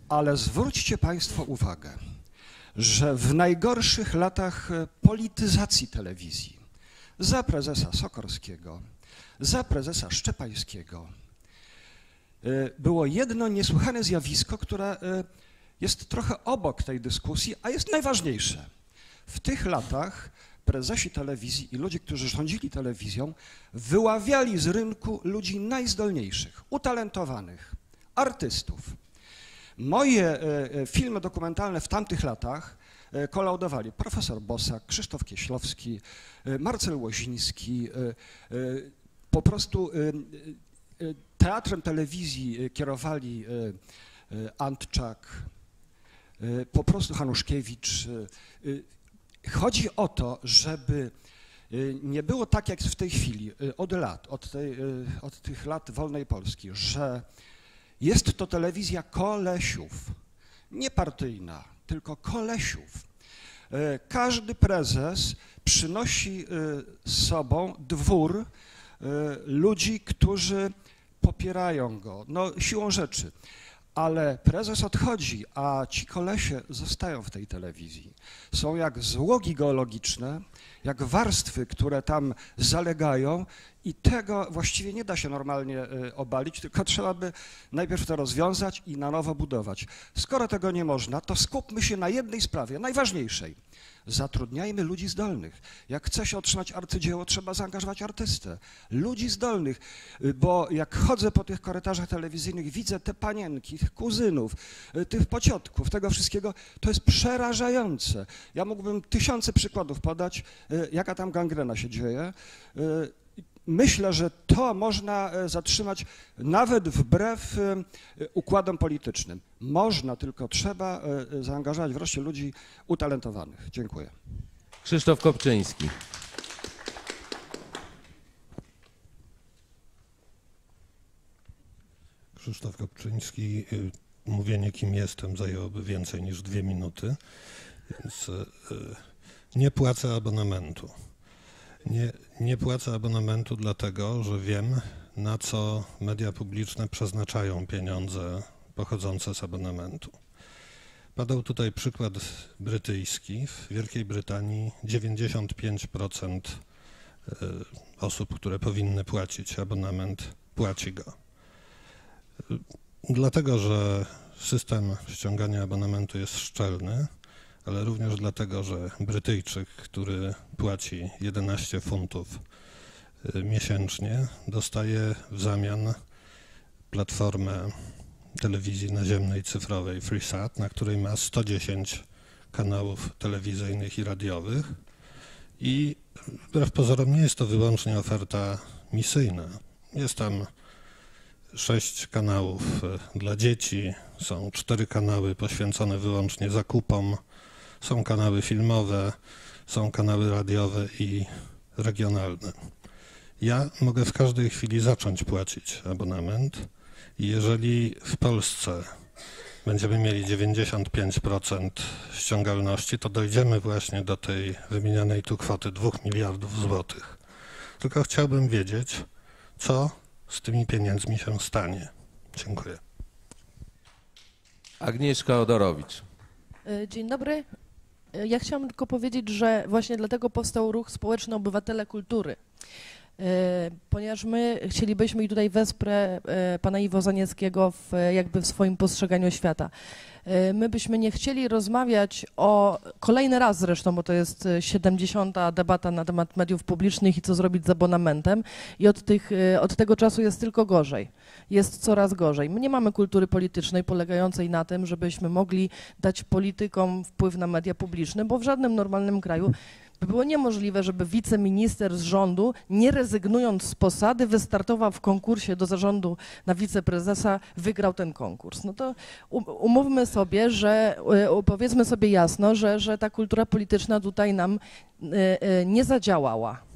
ale zwróćcie Państwo uwagę, że w najgorszych latach polityzacji telewizji, za prezesa Sokorskiego, za prezesa Szczepańskiego, y, było jedno niesłychane zjawisko, które y, jest trochę obok tej dyskusji, a jest najważniejsze. W tych latach prezesi telewizji i ludzie, którzy rządzili telewizją, wyławiali z rynku ludzi najzdolniejszych, utalentowanych, artystów. Moje e, e, filmy dokumentalne w tamtych latach e, kolaudowali profesor Bosak, Krzysztof Kieślowski, e, Marcel Łoziński, e, e, po prostu e, e, teatrem telewizji e, kierowali e, e, Antczak, e, po prostu Hanuszkiewicz. e, e, Chodzi o to, żeby e, nie było tak jak w tej chwili, e, od lat, od, tej, e, od tych lat wolnej Polski, że jest to telewizja kolesiów, nie partyjna, tylko kolesiów. E, Każdy prezes przynosi e, z sobą dwór e, ludzi, którzy popierają go, no siłą rzeczy. Ale prezes odchodzi, a ci kolesie zostają w tej telewizji. Są jak złogi geologiczne, jak warstwy, które tam zalegają i tego właściwie nie da się normalnie e, obalić, tylko trzeba by najpierw to rozwiązać i na nowo budować. Skoro tego nie można, to skupmy się na jednej sprawie, najważniejszej. Zatrudniajmy ludzi zdolnych. Jak chce się otrzymać arcydzieło, trzeba zaangażować artystę. Ludzi zdolnych, y, bo jak chodzę po tych korytarzach telewizyjnych, widzę te panienki, tych kuzynów, y, tych pociotków, tego wszystkiego, to jest przerażające. Ja mógłbym tysiące przykładów podać, y, jaka tam gangrena się dzieje. Myślę, że to można e, zatrzymać nawet wbrew e, układom politycznym. Można, tylko trzeba e, zaangażować wreszcie ludzi utalentowanych. Dziękuję. Krzysztof Kopczyński. Krzysztof Kopczyński. y, Mówienie, kim jestem, zajęłoby więcej niż dwie minuty, więc nie płacę abonamentu. Nie, nie płacę abonamentu dlatego, że wiem, na co media publiczne przeznaczają pieniądze pochodzące z abonamentu. Padał tutaj przykład brytyjski. W Wielkiej Brytanii 95% y, osób, które powinny płacić abonament, płaci go. Dlatego, że system ściągania abonamentu jest szczelny, ale również dlatego, że Brytyjczyk, który płaci 11 funtów y, miesięcznie, dostaje w zamian platformę telewizji naziemnej cyfrowej FreeSat, na której ma 110 kanałów telewizyjnych i radiowych. I wbrew pozorom nie jest to wyłącznie oferta misyjna. Jest tam sześć kanałów e, dla dzieci, są cztery kanały poświęcone wyłącznie zakupom, są kanały filmowe, są kanały radiowe i regionalne. Ja mogę w każdej chwili zacząć płacić abonament i jeżeli w Polsce będziemy mieli 95% ściągalności, to dojdziemy właśnie do tej wymienianej tu kwoty 2 miliardów złotych. Tylko chciałbym wiedzieć, co z tymi pieniędzmi się stanie. Dziękuję. Agnieszka Odorowicz. E, Dzień dobry. Ja chciałam tylko powiedzieć, że właśnie dlatego powstał ruch społeczny Obywatele Kultury. E, Ponieważ my chcielibyśmy i tutaj wesprę e, pana Iwo Zanieckiego w, jakby w swoim postrzeganiu świata. E, My byśmy nie chcieli rozmawiać o, kolejny raz zresztą, bo to jest e, 70. debata na temat mediów publicznych i co zrobić z abonamentem i od, tych, od tego czasu jest tylko gorzej. Jest coraz gorzej. My nie mamy kultury politycznej polegającej na tym, żebyśmy mogli dać politykom wpływ na media publiczne, bo w żadnym normalnym kraju by było niemożliwe, żeby wiceminister z rządu, nie rezygnując z posady, wystartował w konkursie do zarządu na wiceprezesa, wygrał ten konkurs. No to um- umówmy sobie, że e, powiedzmy sobie jasno, że, że ta kultura polityczna tutaj nam e, e, nie zadziałała.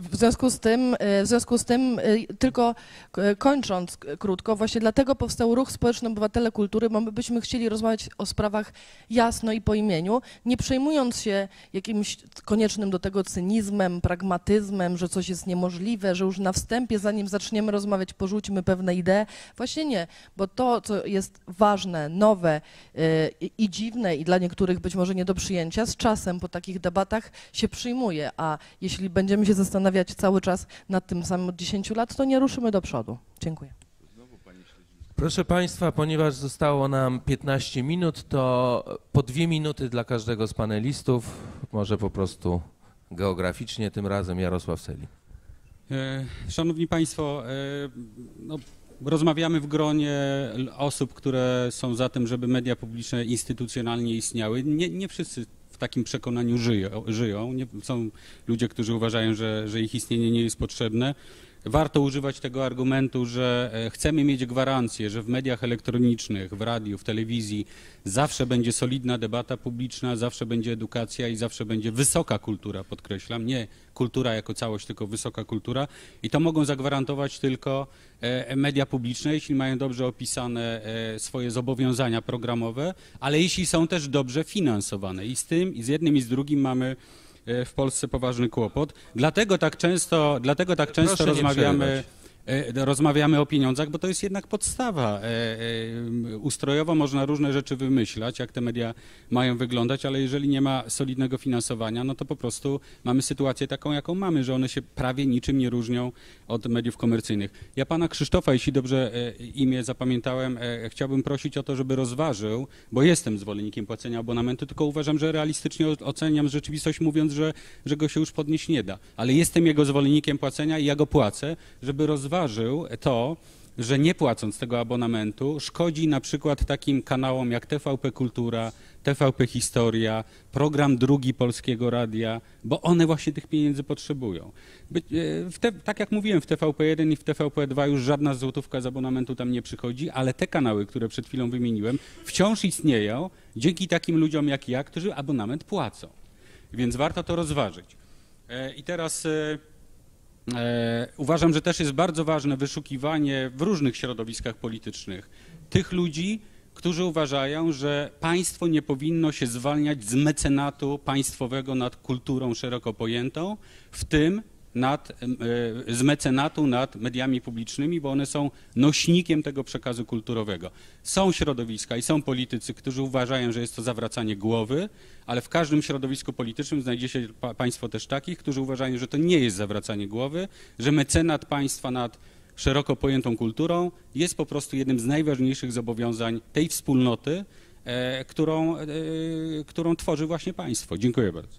W związku z tym, e, w związku z tym e, tylko k- kończąc krótko, właśnie dlatego powstał ruch społeczny Obywatele Kultury, bo my byśmy chcieli rozmawiać o sprawach jasno i po imieniu, nie przejmując się jakimś koniecznym do tego cynizmem, pragmatyzmem, że coś jest niemożliwe, że już na wstępie, zanim zaczniemy rozmawiać, porzućmy pewne idee. Właśnie nie, bo to, co jest ważne, nowe i dziwne i dla niektórych być może nie do przyjęcia, z czasem po takich debatach się przyjmuje, a jeśli będziemy się zastanawiać cały czas nad tym samym od 10 lat, to nie ruszymy do przodu. Dziękuję. Proszę Państwa, ponieważ zostało nam 15 minut, to po dwie minuty dla każdego z panelistów, może po prostu geograficznie, tym razem Jarosław Seli. E, Szanowni Państwo, e, no, rozmawiamy w gronie osób, które są za tym, żeby media publiczne instytucjonalnie istniały. Nie, nie wszyscy w takim przekonaniu żyją. żyją. Nie, są ludzie, którzy uważają, że, że ich istnienie nie jest potrzebne. Warto używać tego argumentu, że e, chcemy mieć gwarancję, że w mediach elektronicznych, w radiu, w telewizji zawsze będzie solidna debata publiczna, zawsze będzie edukacja i zawsze będzie wysoka kultura, podkreślam, nie kultura jako całość, tylko wysoka kultura. I to mogą zagwarantować tylko e, media publiczne, jeśli mają dobrze opisane e, swoje zobowiązania programowe, ale jeśli są też dobrze finansowane. I z tym, i z jednym i z drugim mamy w Polsce poważny kłopot. Dlatego tak często, dlatego tak często Proszę rozmawiamy, e, rozmawiamy o pieniądzach, bo to jest jednak podstawa. E, e, Ustrojowo można różne rzeczy wymyślać, jak te media mają wyglądać, ale jeżeli nie ma solidnego finansowania, no to po prostu mamy sytuację taką, jaką mamy, że one się prawie niczym nie różnią od mediów komercyjnych. Ja pana Krzysztofa, jeśli dobrze e, imię zapamiętałem, e, chciałbym prosić o to, żeby rozważył, bo jestem zwolennikiem płacenia abonamentu, tylko uważam, że realistycznie oceniam rzeczywistość, mówiąc, że, że go się już podnieść nie da. Ale jestem jego zwolennikiem płacenia i ja go płacę, żeby rozważył to, że nie płacąc tego abonamentu szkodzi na przykład takim kanałom jak TVP Kultura, TVP Historia, program drugi Polskiego Radia, bo one właśnie tych pieniędzy potrzebują. E, te, tak jak mówiłem, w TVP1 i w TVP2 już żadna złotówka z abonamentu tam nie przychodzi, ale te kanały, które przed chwilą wymieniłem, wciąż istnieją dzięki takim ludziom jak ja, którzy abonament płacą. Więc warto to rozważyć. E, I teraz e, uważam, że też jest bardzo ważne wyszukiwanie w różnych środowiskach politycznych tych ludzi, którzy uważają, że państwo nie powinno się zwalniać z mecenatu państwowego nad kulturą szeroko pojętą, w tym nad, e, z mecenatu nad mediami publicznymi, bo one są nośnikiem tego przekazu kulturowego. Są środowiska i są politycy, którzy uważają, że jest to zawracanie głowy, ale w każdym środowisku politycznym znajdzie się pa, państwo też takich, którzy uważają, że to nie jest zawracanie głowy, że mecenat państwa nad szeroko pojętą kulturą jest po prostu jednym z najważniejszych zobowiązań tej wspólnoty, e, którą, e, którą tworzy właśnie państwo. Dziękuję bardzo.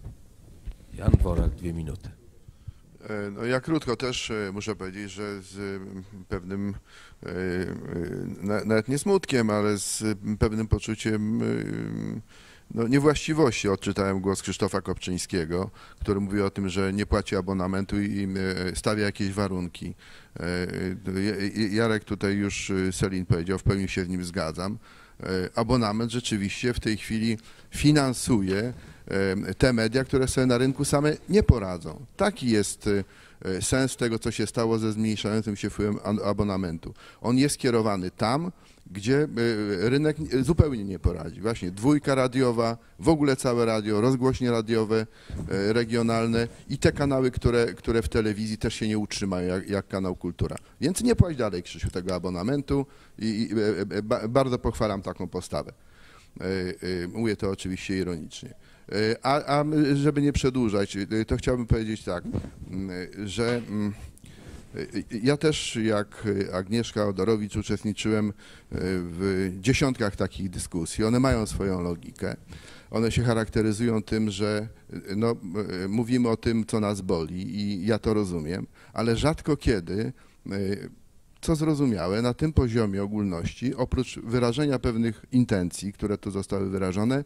Jan Worak, dwie minuty. E, No ja krótko też e, muszę powiedzieć, że z mm, pewnym, e, na- nawet nie smutkiem, ale z mm, pewnym poczuciem e, no, niewłaściwości odczytałem głos Krzysztofa Kopczyńskiego, który mówi o tym, że nie płaci abonamentu i stawia jakieś warunki. Jarek tutaj już Selin powiedział, w pełni się z nim zgadzam. Abonament rzeczywiście w tej chwili finansuje te media, które sobie na rynku same nie poradzą. Taki jest, e, e, sens tego, co się stało ze zmniejszającym się wpływem abonamentu. On jest kierowany tam, gdzie e, rynek zupełnie nie poradzi. Właśnie dwójka radiowa, w ogóle całe radio, rozgłośnie radiowe, regionalne i te kanały, które, które w telewizji też się nie utrzymają, jak, jak kanał Kultura. Więc nie płać dalej, Krzysiu, tego abonamentu i, i e, e, ba, bardzo pochwalam taką postawę. E, Mówię to oczywiście ironicznie. E, A, a żeby nie przedłużać, e, to chciałbym powiedzieć tak, m, że mm, e, ja też jak Agnieszka Odorowicz uczestniczyłem w dziesiątkach takich dyskusji. One mają swoją logikę. One się charakteryzują tym, że no, mówimy o tym, co nas boli i ja to rozumiem, ale rzadko kiedy co zrozumiałe, na tym poziomie ogólności, oprócz wyrażenia pewnych intencji, które tu zostały wyrażone,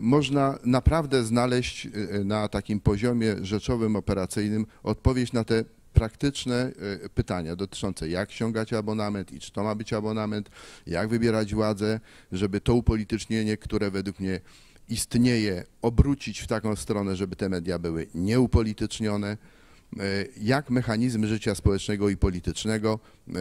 można naprawdę znaleźć e, na takim poziomie rzeczowym, operacyjnym odpowiedź na te praktyczne e, pytania dotyczące jak ściągać abonament i czy to ma być abonament, jak wybierać władzę, żeby to upolitycznienie, które według mnie istnieje, obrócić w taką stronę, żeby te media były nieupolitycznione, e, jak mechanizmy życia społecznego i politycznego e,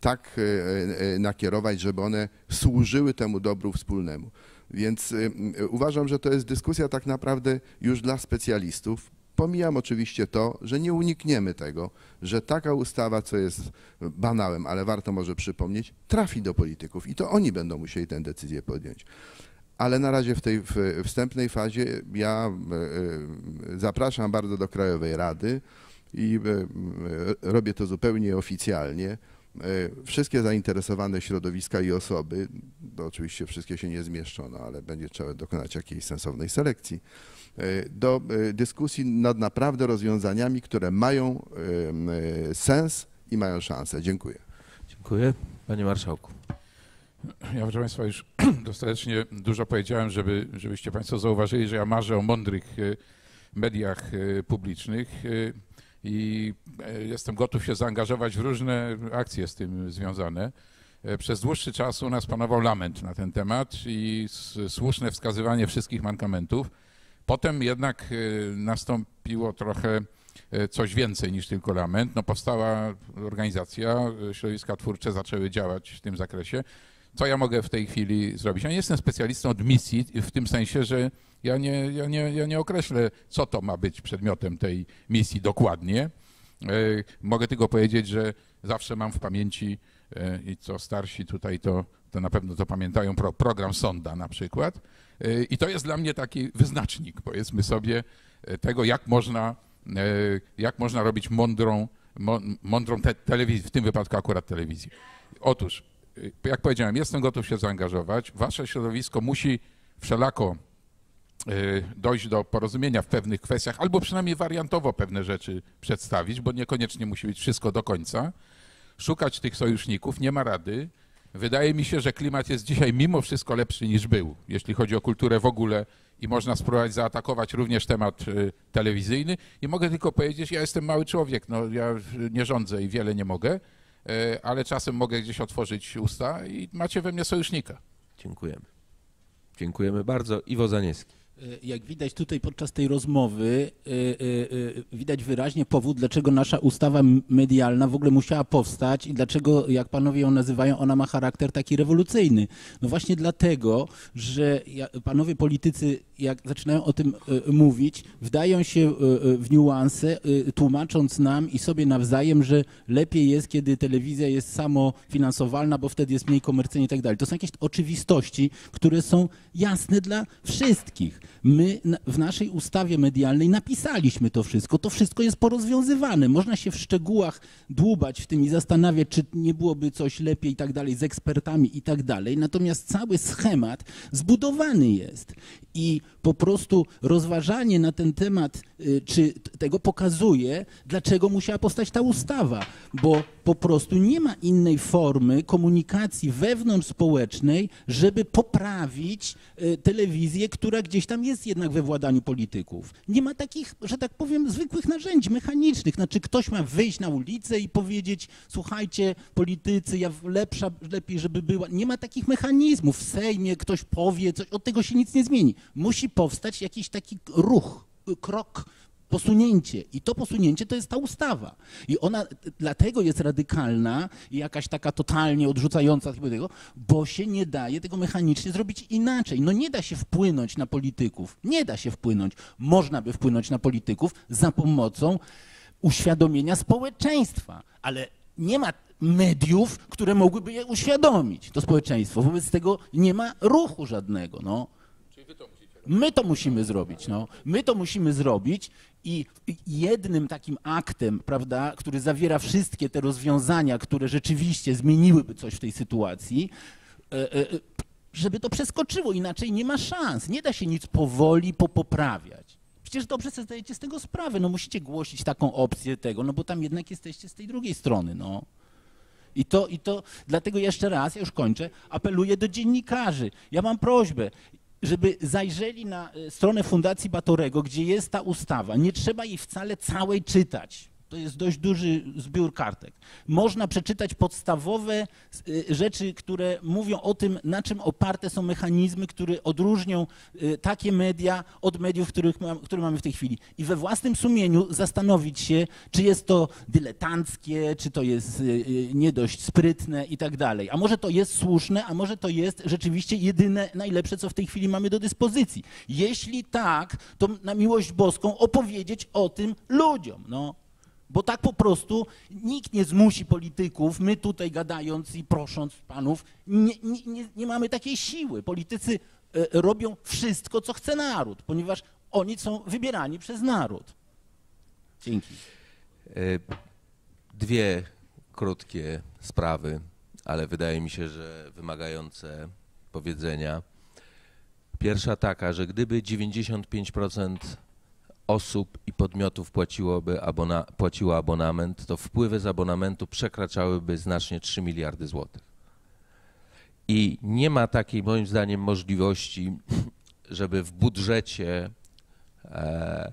tak e, e, nakierować, żeby one służyły temu dobru wspólnemu. Więc e, m, uważam, że to jest dyskusja tak naprawdę już dla specjalistów. Pomijam oczywiście to, że nie unikniemy tego, że taka ustawa, co jest banałem, ale warto może przypomnieć, trafi do polityków i to oni będą musieli tę decyzję podjąć. Ale na razie w tej wstępnej fazie ja e, e, zapraszam bardzo do Krajowej Rady i e, robię to zupełnie oficjalnie. E, Wszystkie zainteresowane środowiska i osoby, to oczywiście wszystkie się nie zmieszczą, no, ale będzie trzeba dokonać jakiejś sensownej selekcji, e, do e, dyskusji nad naprawdę rozwiązaniami, które mają sens i mają szansę. Dziękuję. Dziękuję. Panie Marszałku. Ja, proszę Państwa, już *clears throat* dostatecznie dużo powiedziałem, żeby, żebyście Państwo zauważyli, że ja marzę o mądrych mediach publicznych i e, jestem gotów się zaangażować w różne akcje z tym związane. E, Przez dłuższy czas u nas panował lament na ten temat i słuszne wskazywanie wszystkich mankamentów. Potem jednak e, nastąpiło trochę coś więcej niż tylko lament. No, powstała organizacja, środowiska twórcze zaczęły działać w tym zakresie. Co ja mogę w tej chwili zrobić? Ja nie jestem specjalistą od misji w tym sensie, że ja nie, ja nie, ja nie określę, co to ma być przedmiotem tej misji dokładnie. E, Mogę tylko powiedzieć, że zawsze mam w pamięci e, i co starsi tutaj to, to na pewno to pamiętają, pro, program Sonda na przykład. E, I to jest dla mnie taki wyznacznik, powiedzmy sobie, tego, jak można, jak można robić mądrą, mą- mądrą te, telewizję, w tym wypadku akurat telewizję. Otóż, jak powiedziałem, jestem gotów się zaangażować. Wasze środowisko musi wszelako y, dojść do porozumienia w pewnych kwestiach, albo przynajmniej wariantowo pewne rzeczy przedstawić, bo niekoniecznie musi być wszystko do końca. Szukać tych sojuszników, nie ma rady. Wydaje mi się, że klimat jest dzisiaj mimo wszystko lepszy niż był, jeśli chodzi o kulturę w ogóle i można spróbować zaatakować również temat y, telewizyjny. I mogę tylko powiedzieć, ja jestem mały człowiek, no, ja y, nie rządzę i wiele nie mogę, y, ale czasem mogę gdzieś otworzyć usta i macie we mnie sojusznika. Dziękujemy. Dziękujemy bardzo. Iwo Zaniewski. E, Jak widać tutaj podczas tej rozmowy, e, e, e, widać wyraźnie powód, dlaczego nasza ustawa medialna w ogóle musiała powstać i dlaczego, jak panowie ją nazywają, ona ma charakter taki rewolucyjny. No właśnie dlatego, że panowie politycy, jak zaczynają o tym e, mówić, wdają się e, e, w niuanse, tłumacząc nam i sobie nawzajem, że lepiej jest, kiedy telewizja jest samofinansowalna, bo wtedy jest mniej komercyjnie i tak dalej. To są jakieś oczywistości, które są jasne dla wszystkich. My w naszej ustawie medialnej napisaliśmy to wszystko. To wszystko jest porozwiązywane. Można się w szczegółach dłubać w tym i zastanawiać, czy nie byłoby coś lepiej i tak dalej z ekspertami i tak dalej. Natomiast cały schemat zbudowany jest. I po prostu rozważanie na ten temat, czy t- tego pokazuje, dlaczego musiała powstać ta ustawa. Bo po prostu nie ma innej formy komunikacji wewnątrzspołecznej, żeby poprawić y, telewizję, która gdzieś tam jest jednak we władaniu polityków. Nie ma takich, że tak powiem, zwykłych narzędzi mechanicznych. Znaczy ktoś ma wyjść na ulicę i powiedzieć, słuchajcie, politycy, ja lepsza, lepiej, żeby była. Nie ma takich mechanizmów. W Sejmie ktoś powie coś, od tego się nic nie zmieni. Musi powstać jakiś taki ruch, y, krok posunięcie. I to posunięcie to jest ta ustawa. I ona dlatego jest radykalna i jakaś taka totalnie odrzucająca tego, bo się nie daje tego mechanicznie zrobić inaczej. No nie da się wpłynąć na polityków. Nie da się wpłynąć. Można by wpłynąć na polityków za pomocą uświadomienia społeczeństwa, ale nie ma mediów, które mogłyby je uświadomić, to społeczeństwo. Wobec tego nie ma ruchu żadnego. No. My to musimy zrobić. No. My to musimy zrobić i jednym takim aktem, prawda, który zawiera wszystkie te rozwiązania, które rzeczywiście zmieniłyby coś w tej sytuacji, e, e, żeby to przeskoczyło, inaczej nie ma szans. Nie da się nic powoli popoprawiać. Przecież dobrze sobie zdajecie z tego sprawę, no musicie głosić taką opcję tego, no bo tam jednak jesteście z tej drugiej strony, no. I to, I to dlatego jeszcze raz, ja już kończę, apeluję do dziennikarzy. Ja mam prośbę, żeby zajrzeli na e, stronę Fundacji Batorego, gdzie jest ta ustawa. Nie trzeba jej wcale całej czytać. To jest dość duży zbiór kartek. Można przeczytać podstawowe y, rzeczy, które mówią o tym, na czym oparte są mechanizmy, które odróżnią y, takie media od mediów, których, które mamy w tej chwili. I we własnym sumieniu zastanowić się, czy jest to dyletanckie, czy to jest y, nie dość sprytne i tak dalej. A może to jest słuszne, a może to jest rzeczywiście jedyne, najlepsze, co w tej chwili mamy do dyspozycji. Jeśli tak, to na miłość boską opowiedzieć o tym ludziom. No. Bo tak po prostu nikt nie zmusi polityków, my tutaj gadając i prosząc panów, nie, nie, nie, mamy takiej siły. Politycy e, robią wszystko, co chce naród, ponieważ oni są wybierani przez naród. Dzięki. E, dwie krótkie sprawy, ale wydaje mi się, że wymagające powiedzenia. Pierwsza taka, że gdyby 95% osób i podmiotów płaciłoby abona, płaciło abonament, to wpływy z abonamentu przekraczałyby znacznie 3 miliardy złotych. I nie ma takiej, moim zdaniem, możliwości, żeby w budżecie e,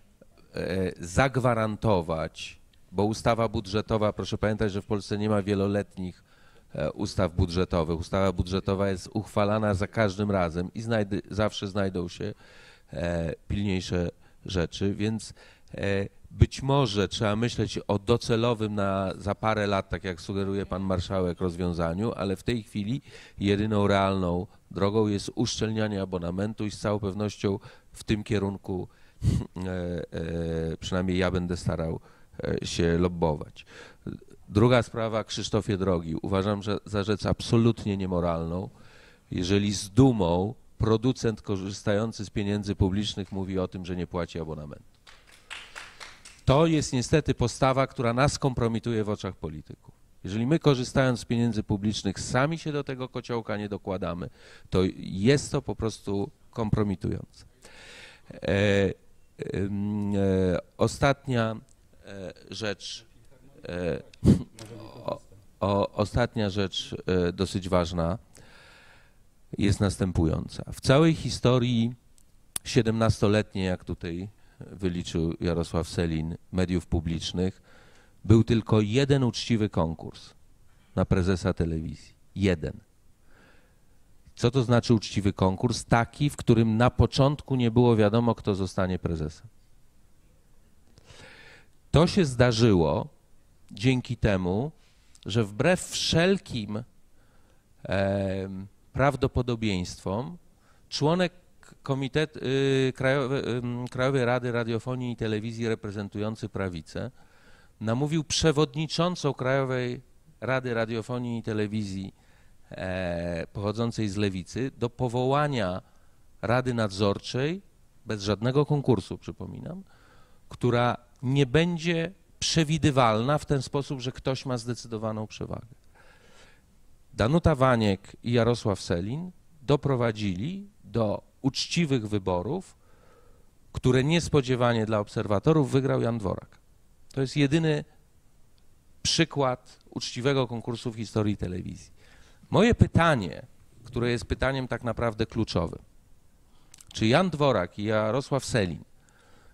e, zagwarantować, bo ustawa budżetowa, proszę pamiętać, że w Polsce nie ma wieloletnich e, ustaw budżetowych. Ustawa budżetowa jest uchwalana za każdym razem i znajdy, zawsze znajdą się e, pilniejsze rzeczy, więc e, być może trzeba myśleć o docelowym na, za parę lat, tak jak sugeruje pan marszałek, rozwiązaniu, ale w tej chwili jedyną realną drogą jest uszczelnianie abonamentu i z całą pewnością w tym kierunku e, e, przynajmniej ja będę starał się lobbować. Druga sprawa, Krzysztofie Drogi. Uważam że za rzecz absolutnie niemoralną, jeżeli z dumą producent korzystający z pieniędzy publicznych mówi o tym, że nie płaci abonamentu. To jest niestety postawa, która nas kompromituje w oczach polityków. Jeżeli my korzystając z pieniędzy publicznych sami się do tego kociołka nie dokładamy, to jest to po prostu kompromitujące. E, e, ostatnia e, rzecz, e, o, o, ostatnia rzecz e, dosyć ważna jest następująca. W całej historii 17-letniej, jak tutaj wyliczył Jarosław Selin, mediów publicznych, był tylko jeden uczciwy konkurs na prezesa telewizji. Jeden. Co to znaczy uczciwy konkurs? Taki, w którym na początku nie było wiadomo, kto zostanie prezesem. To się zdarzyło dzięki temu, że wbrew wszelkim prawdopodobieństwom członek Komitet, y, y, Krajowej Rady Radiofonii i Telewizji reprezentujący prawicę namówił przewodniczącą Krajowej Rady Radiofonii i Telewizji e, pochodzącej z lewicy do powołania Rady Nadzorczej bez żadnego konkursu, przypominam, która nie będzie przewidywalna w ten sposób, że ktoś ma zdecydowaną przewagę. Danuta Waniek i Jarosław Selin doprowadzili do uczciwych wyborów, które niespodziewanie dla obserwatorów wygrał Jan Dworak. To jest jedyny przykład uczciwego konkursu w historii telewizji. Moje pytanie, które jest pytaniem tak naprawdę kluczowym, czy Jan Dworak i Jarosław Selin,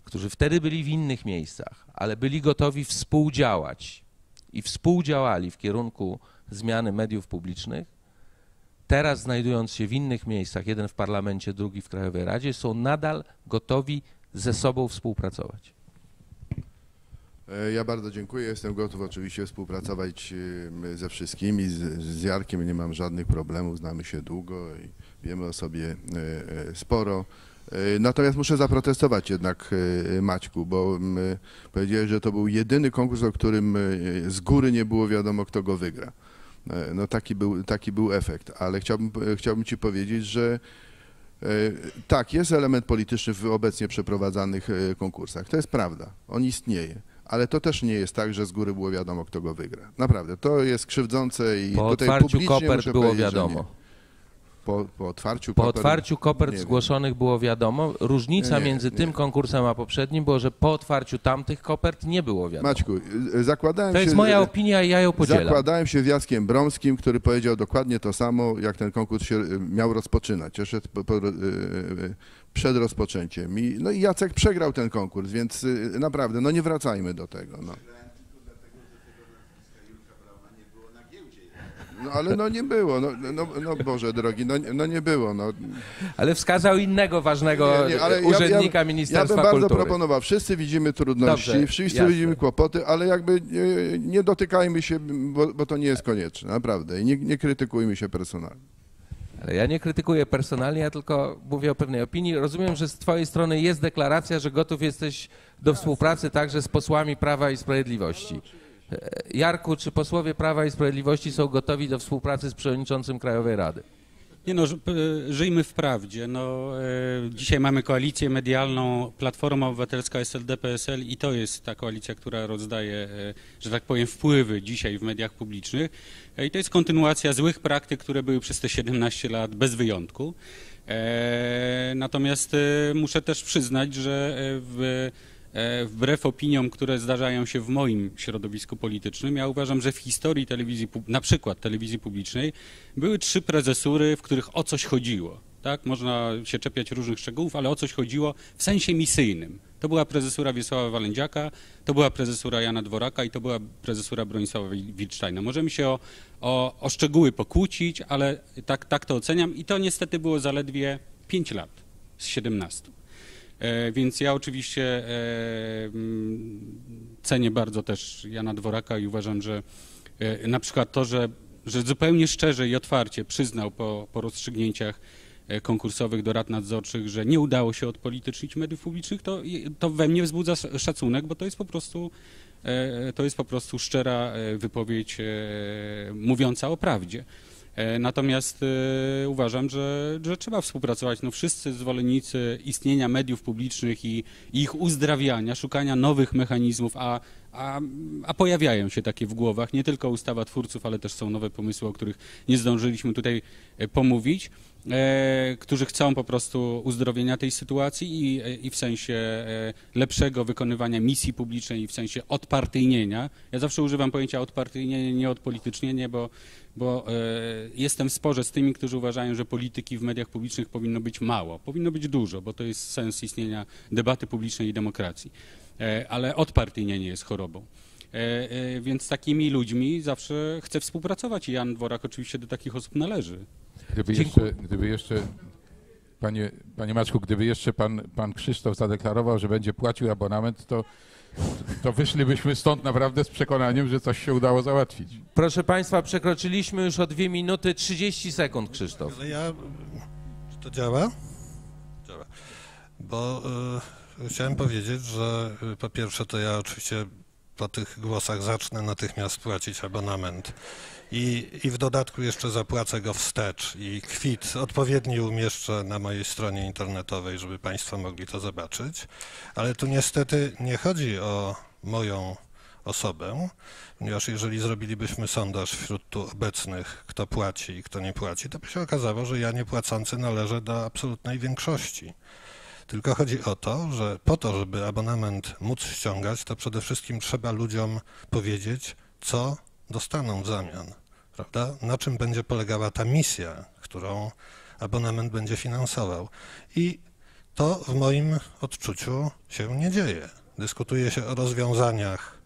którzy wtedy byli w innych miejscach, ale byli gotowi współdziałać i współdziałali w kierunku zmiany mediów publicznych, teraz znajdując się w innych miejscach, jeden w parlamencie, drugi w Krajowej Radzie, są nadal gotowi ze sobą współpracować. E, Ja bardzo dziękuję. Jestem gotów oczywiście współpracować ze wszystkimi. Z, z Jarkiem nie mam żadnych problemów, znamy się długo i wiemy o sobie e, e, sporo. E, Natomiast muszę zaprotestować jednak e, Maćku, bo m, powiedziałeś, że to był jedyny konkurs, o którym e, z góry nie było wiadomo, kto go wygra. E, No taki był, taki był efekt, ale chciałbym, chciałbym Ci powiedzieć, że E, Tak, jest element polityczny w obecnie przeprowadzanych e, konkursach. To jest prawda, on istnieje. Ale to też nie jest tak, że z góry było wiadomo, kto go wygra. Naprawdę, to jest krzywdzące i Po tutaj publicznie kopert muszę było wiadomo. Po, po otwarciu Po kopert, otwarciu kopert nie wiem. zgłoszonych było wiadomo. Różnica Nie, między nie. tym konkursem a poprzednim było, że po otwarciu tamtych kopert nie było wiadomo. Maćku, e, zakładałem To się... jest moja opinia i ja ją podzielam. Zakładałem się z Jackiem Bromskim, który powiedział dokładnie to samo, jak ten konkurs się miał rozpoczynać, jeszcze po, po, przed rozpoczęciem. I, no i Jacek przegrał ten konkurs, więc naprawdę, no nie wracajmy do tego. No. No ale no nie było, no, no, no Boże drogi, no, no nie było. No. Ale wskazał innego ważnego Nie, nie, ale ja- urzędnika ja, Ministerstwa Ja bym bardzo Kultury. proponował, wszyscy widzimy trudności, Dobrze, wszyscy jasne. widzimy kłopoty, ale jakby nie, nie dotykajmy się, bo, bo to nie jest konieczne, naprawdę. I nie, nie krytykujmy się personalnie. Ale ja nie krytykuję personalnie, ja tylko mówię o pewnej opinii. Rozumiem, że z twojej strony jest deklaracja, że gotów jesteś do współpracy także z posłami Prawa i Sprawiedliwości. E, Jarku, czy posłowie Prawa i Sprawiedliwości są gotowi do współpracy z przewodniczącym Krajowej Rady? Nie no, żyjmy w prawdzie. No, e, dzisiaj mamy koalicję medialną Platforma Obywatelska, SLD, PSL i to jest ta koalicja, która rozdaje, e, że tak powiem, wpływy dzisiaj w mediach publicznych. I to jest kontynuacja złych praktyk, które były przez te 17 lat bez wyjątku. Natomiast muszę też przyznać, że w Wbrew opiniom, które zdarzają się w moim środowisku politycznym, ja uważam, że w historii telewizji, na przykład telewizji publicznej, były trzy prezesury, w których o coś chodziło. Tak? Można się czepiać różnych szczegółów, ale o coś chodziło w sensie misyjnym. To była prezesura Wiesława Walędziaka, to była prezesura Jana Dworaka i to była prezesura Bronisława Wil- Wilcztajna. Możemy się o, o, o szczegóły pokłócić, ale tak, tak to oceniam i to niestety było zaledwie 5 lat z 17. E, Więc ja oczywiście e, cenię bardzo też Jana Dworaka i uważam, że e, na przykład to, że, że zupełnie szczerze i otwarcie przyznał po, po rozstrzygnięciach konkursowych do rad nadzorczych, że nie udało się odpolitycznić mediów publicznych, to, to we mnie wzbudza sz- szacunek, bo to jest po prostu to jest po prostu szczera wypowiedź mówiąca o prawdzie. E, Natomiast e, uważam, że, że trzeba współpracować. No, wszyscy zwolennicy istnienia mediów publicznych i, i ich uzdrawiania, szukania nowych mechanizmów, a, a, a pojawiają się takie w głowach, nie tylko ustawa twórców, ale też są nowe pomysły, o których nie zdążyliśmy tutaj e, pomówić, którzy chcą po prostu uzdrowienia tej sytuacji i, e, i w sensie e, lepszego wykonywania misji publicznej i w sensie odpartyjnienia. Ja zawsze używam pojęcia odpartyjnienie, nie odpolitycznienie, bo bo e, jestem w sporze z tymi, którzy uważają, że polityki w mediach publicznych powinno być mało. Powinno być dużo, bo to jest sens istnienia debaty publicznej i demokracji. E, ale odpartyjnienie jest chorobą. E, e, więc z takimi ludźmi zawsze chcę współpracować i Jan Dworak oczywiście do takich osób należy. Gdyby Dziękuję. jeszcze, gdyby jeszcze panie, panie Maczku, gdyby jeszcze pan, pan Krzysztof zadeklarował, że będzie płacił abonament, to, to wyszlibyśmy stąd naprawdę z przekonaniem, że coś się udało załatwić. Proszę Państwa, przekroczyliśmy już o 2 minuty 30 sekund, Krzysztof. Ale ja... Czy to działa? Działa. Bo y, chciałem powiedzieć, że y, po pierwsze to ja oczywiście po tych głosach zacznę natychmiast płacić abonament. I, I w dodatku jeszcze zapłacę go wstecz i kwit odpowiedni umieszczę na mojej stronie internetowej, żeby Państwo mogli to zobaczyć. Ale tu niestety nie chodzi o moją osobę, ponieważ jeżeli zrobilibyśmy sondaż wśród tu obecnych, kto płaci i kto nie płaci, to by się okazało, że ja niepłacący należę do absolutnej większości. Tylko chodzi o to, że po to, żeby abonament móc ściągać, to przede wszystkim trzeba ludziom powiedzieć, co dostaną w zamian, prawda? Na czym będzie polegała ta misja, którą abonament będzie finansował. I to w moim odczuciu się nie dzieje. Dyskutuje się o rozwiązaniach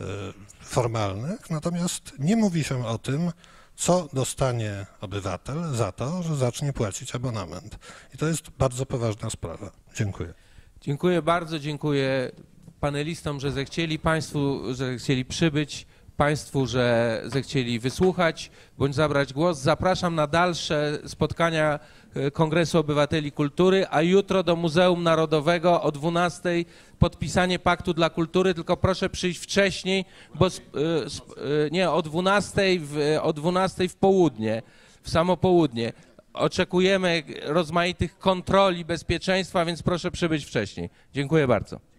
y, formalnych, natomiast nie mówi się o tym, co dostanie obywatel za to, że zacznie płacić abonament. I to jest bardzo poważna sprawa. Dziękuję. Dziękuję bardzo, dziękuję panelistom, że zechcieli, Państwu, że zechcieli przybyć, Państwu, że zechcieli wysłuchać bądź zabrać głos. Zapraszam na dalsze spotkania e, Kongresu Obywateli Kultury, a jutro do Muzeum Narodowego o 12 podpisanie Paktu dla Kultury, tylko proszę przyjść wcześniej, bo e, e, nie, o 12 w, o 12 w południe, w samo południe. Oczekujemy rozmaitych kontroli bezpieczeństwa, więc proszę przybyć wcześniej. Dziękuję bardzo.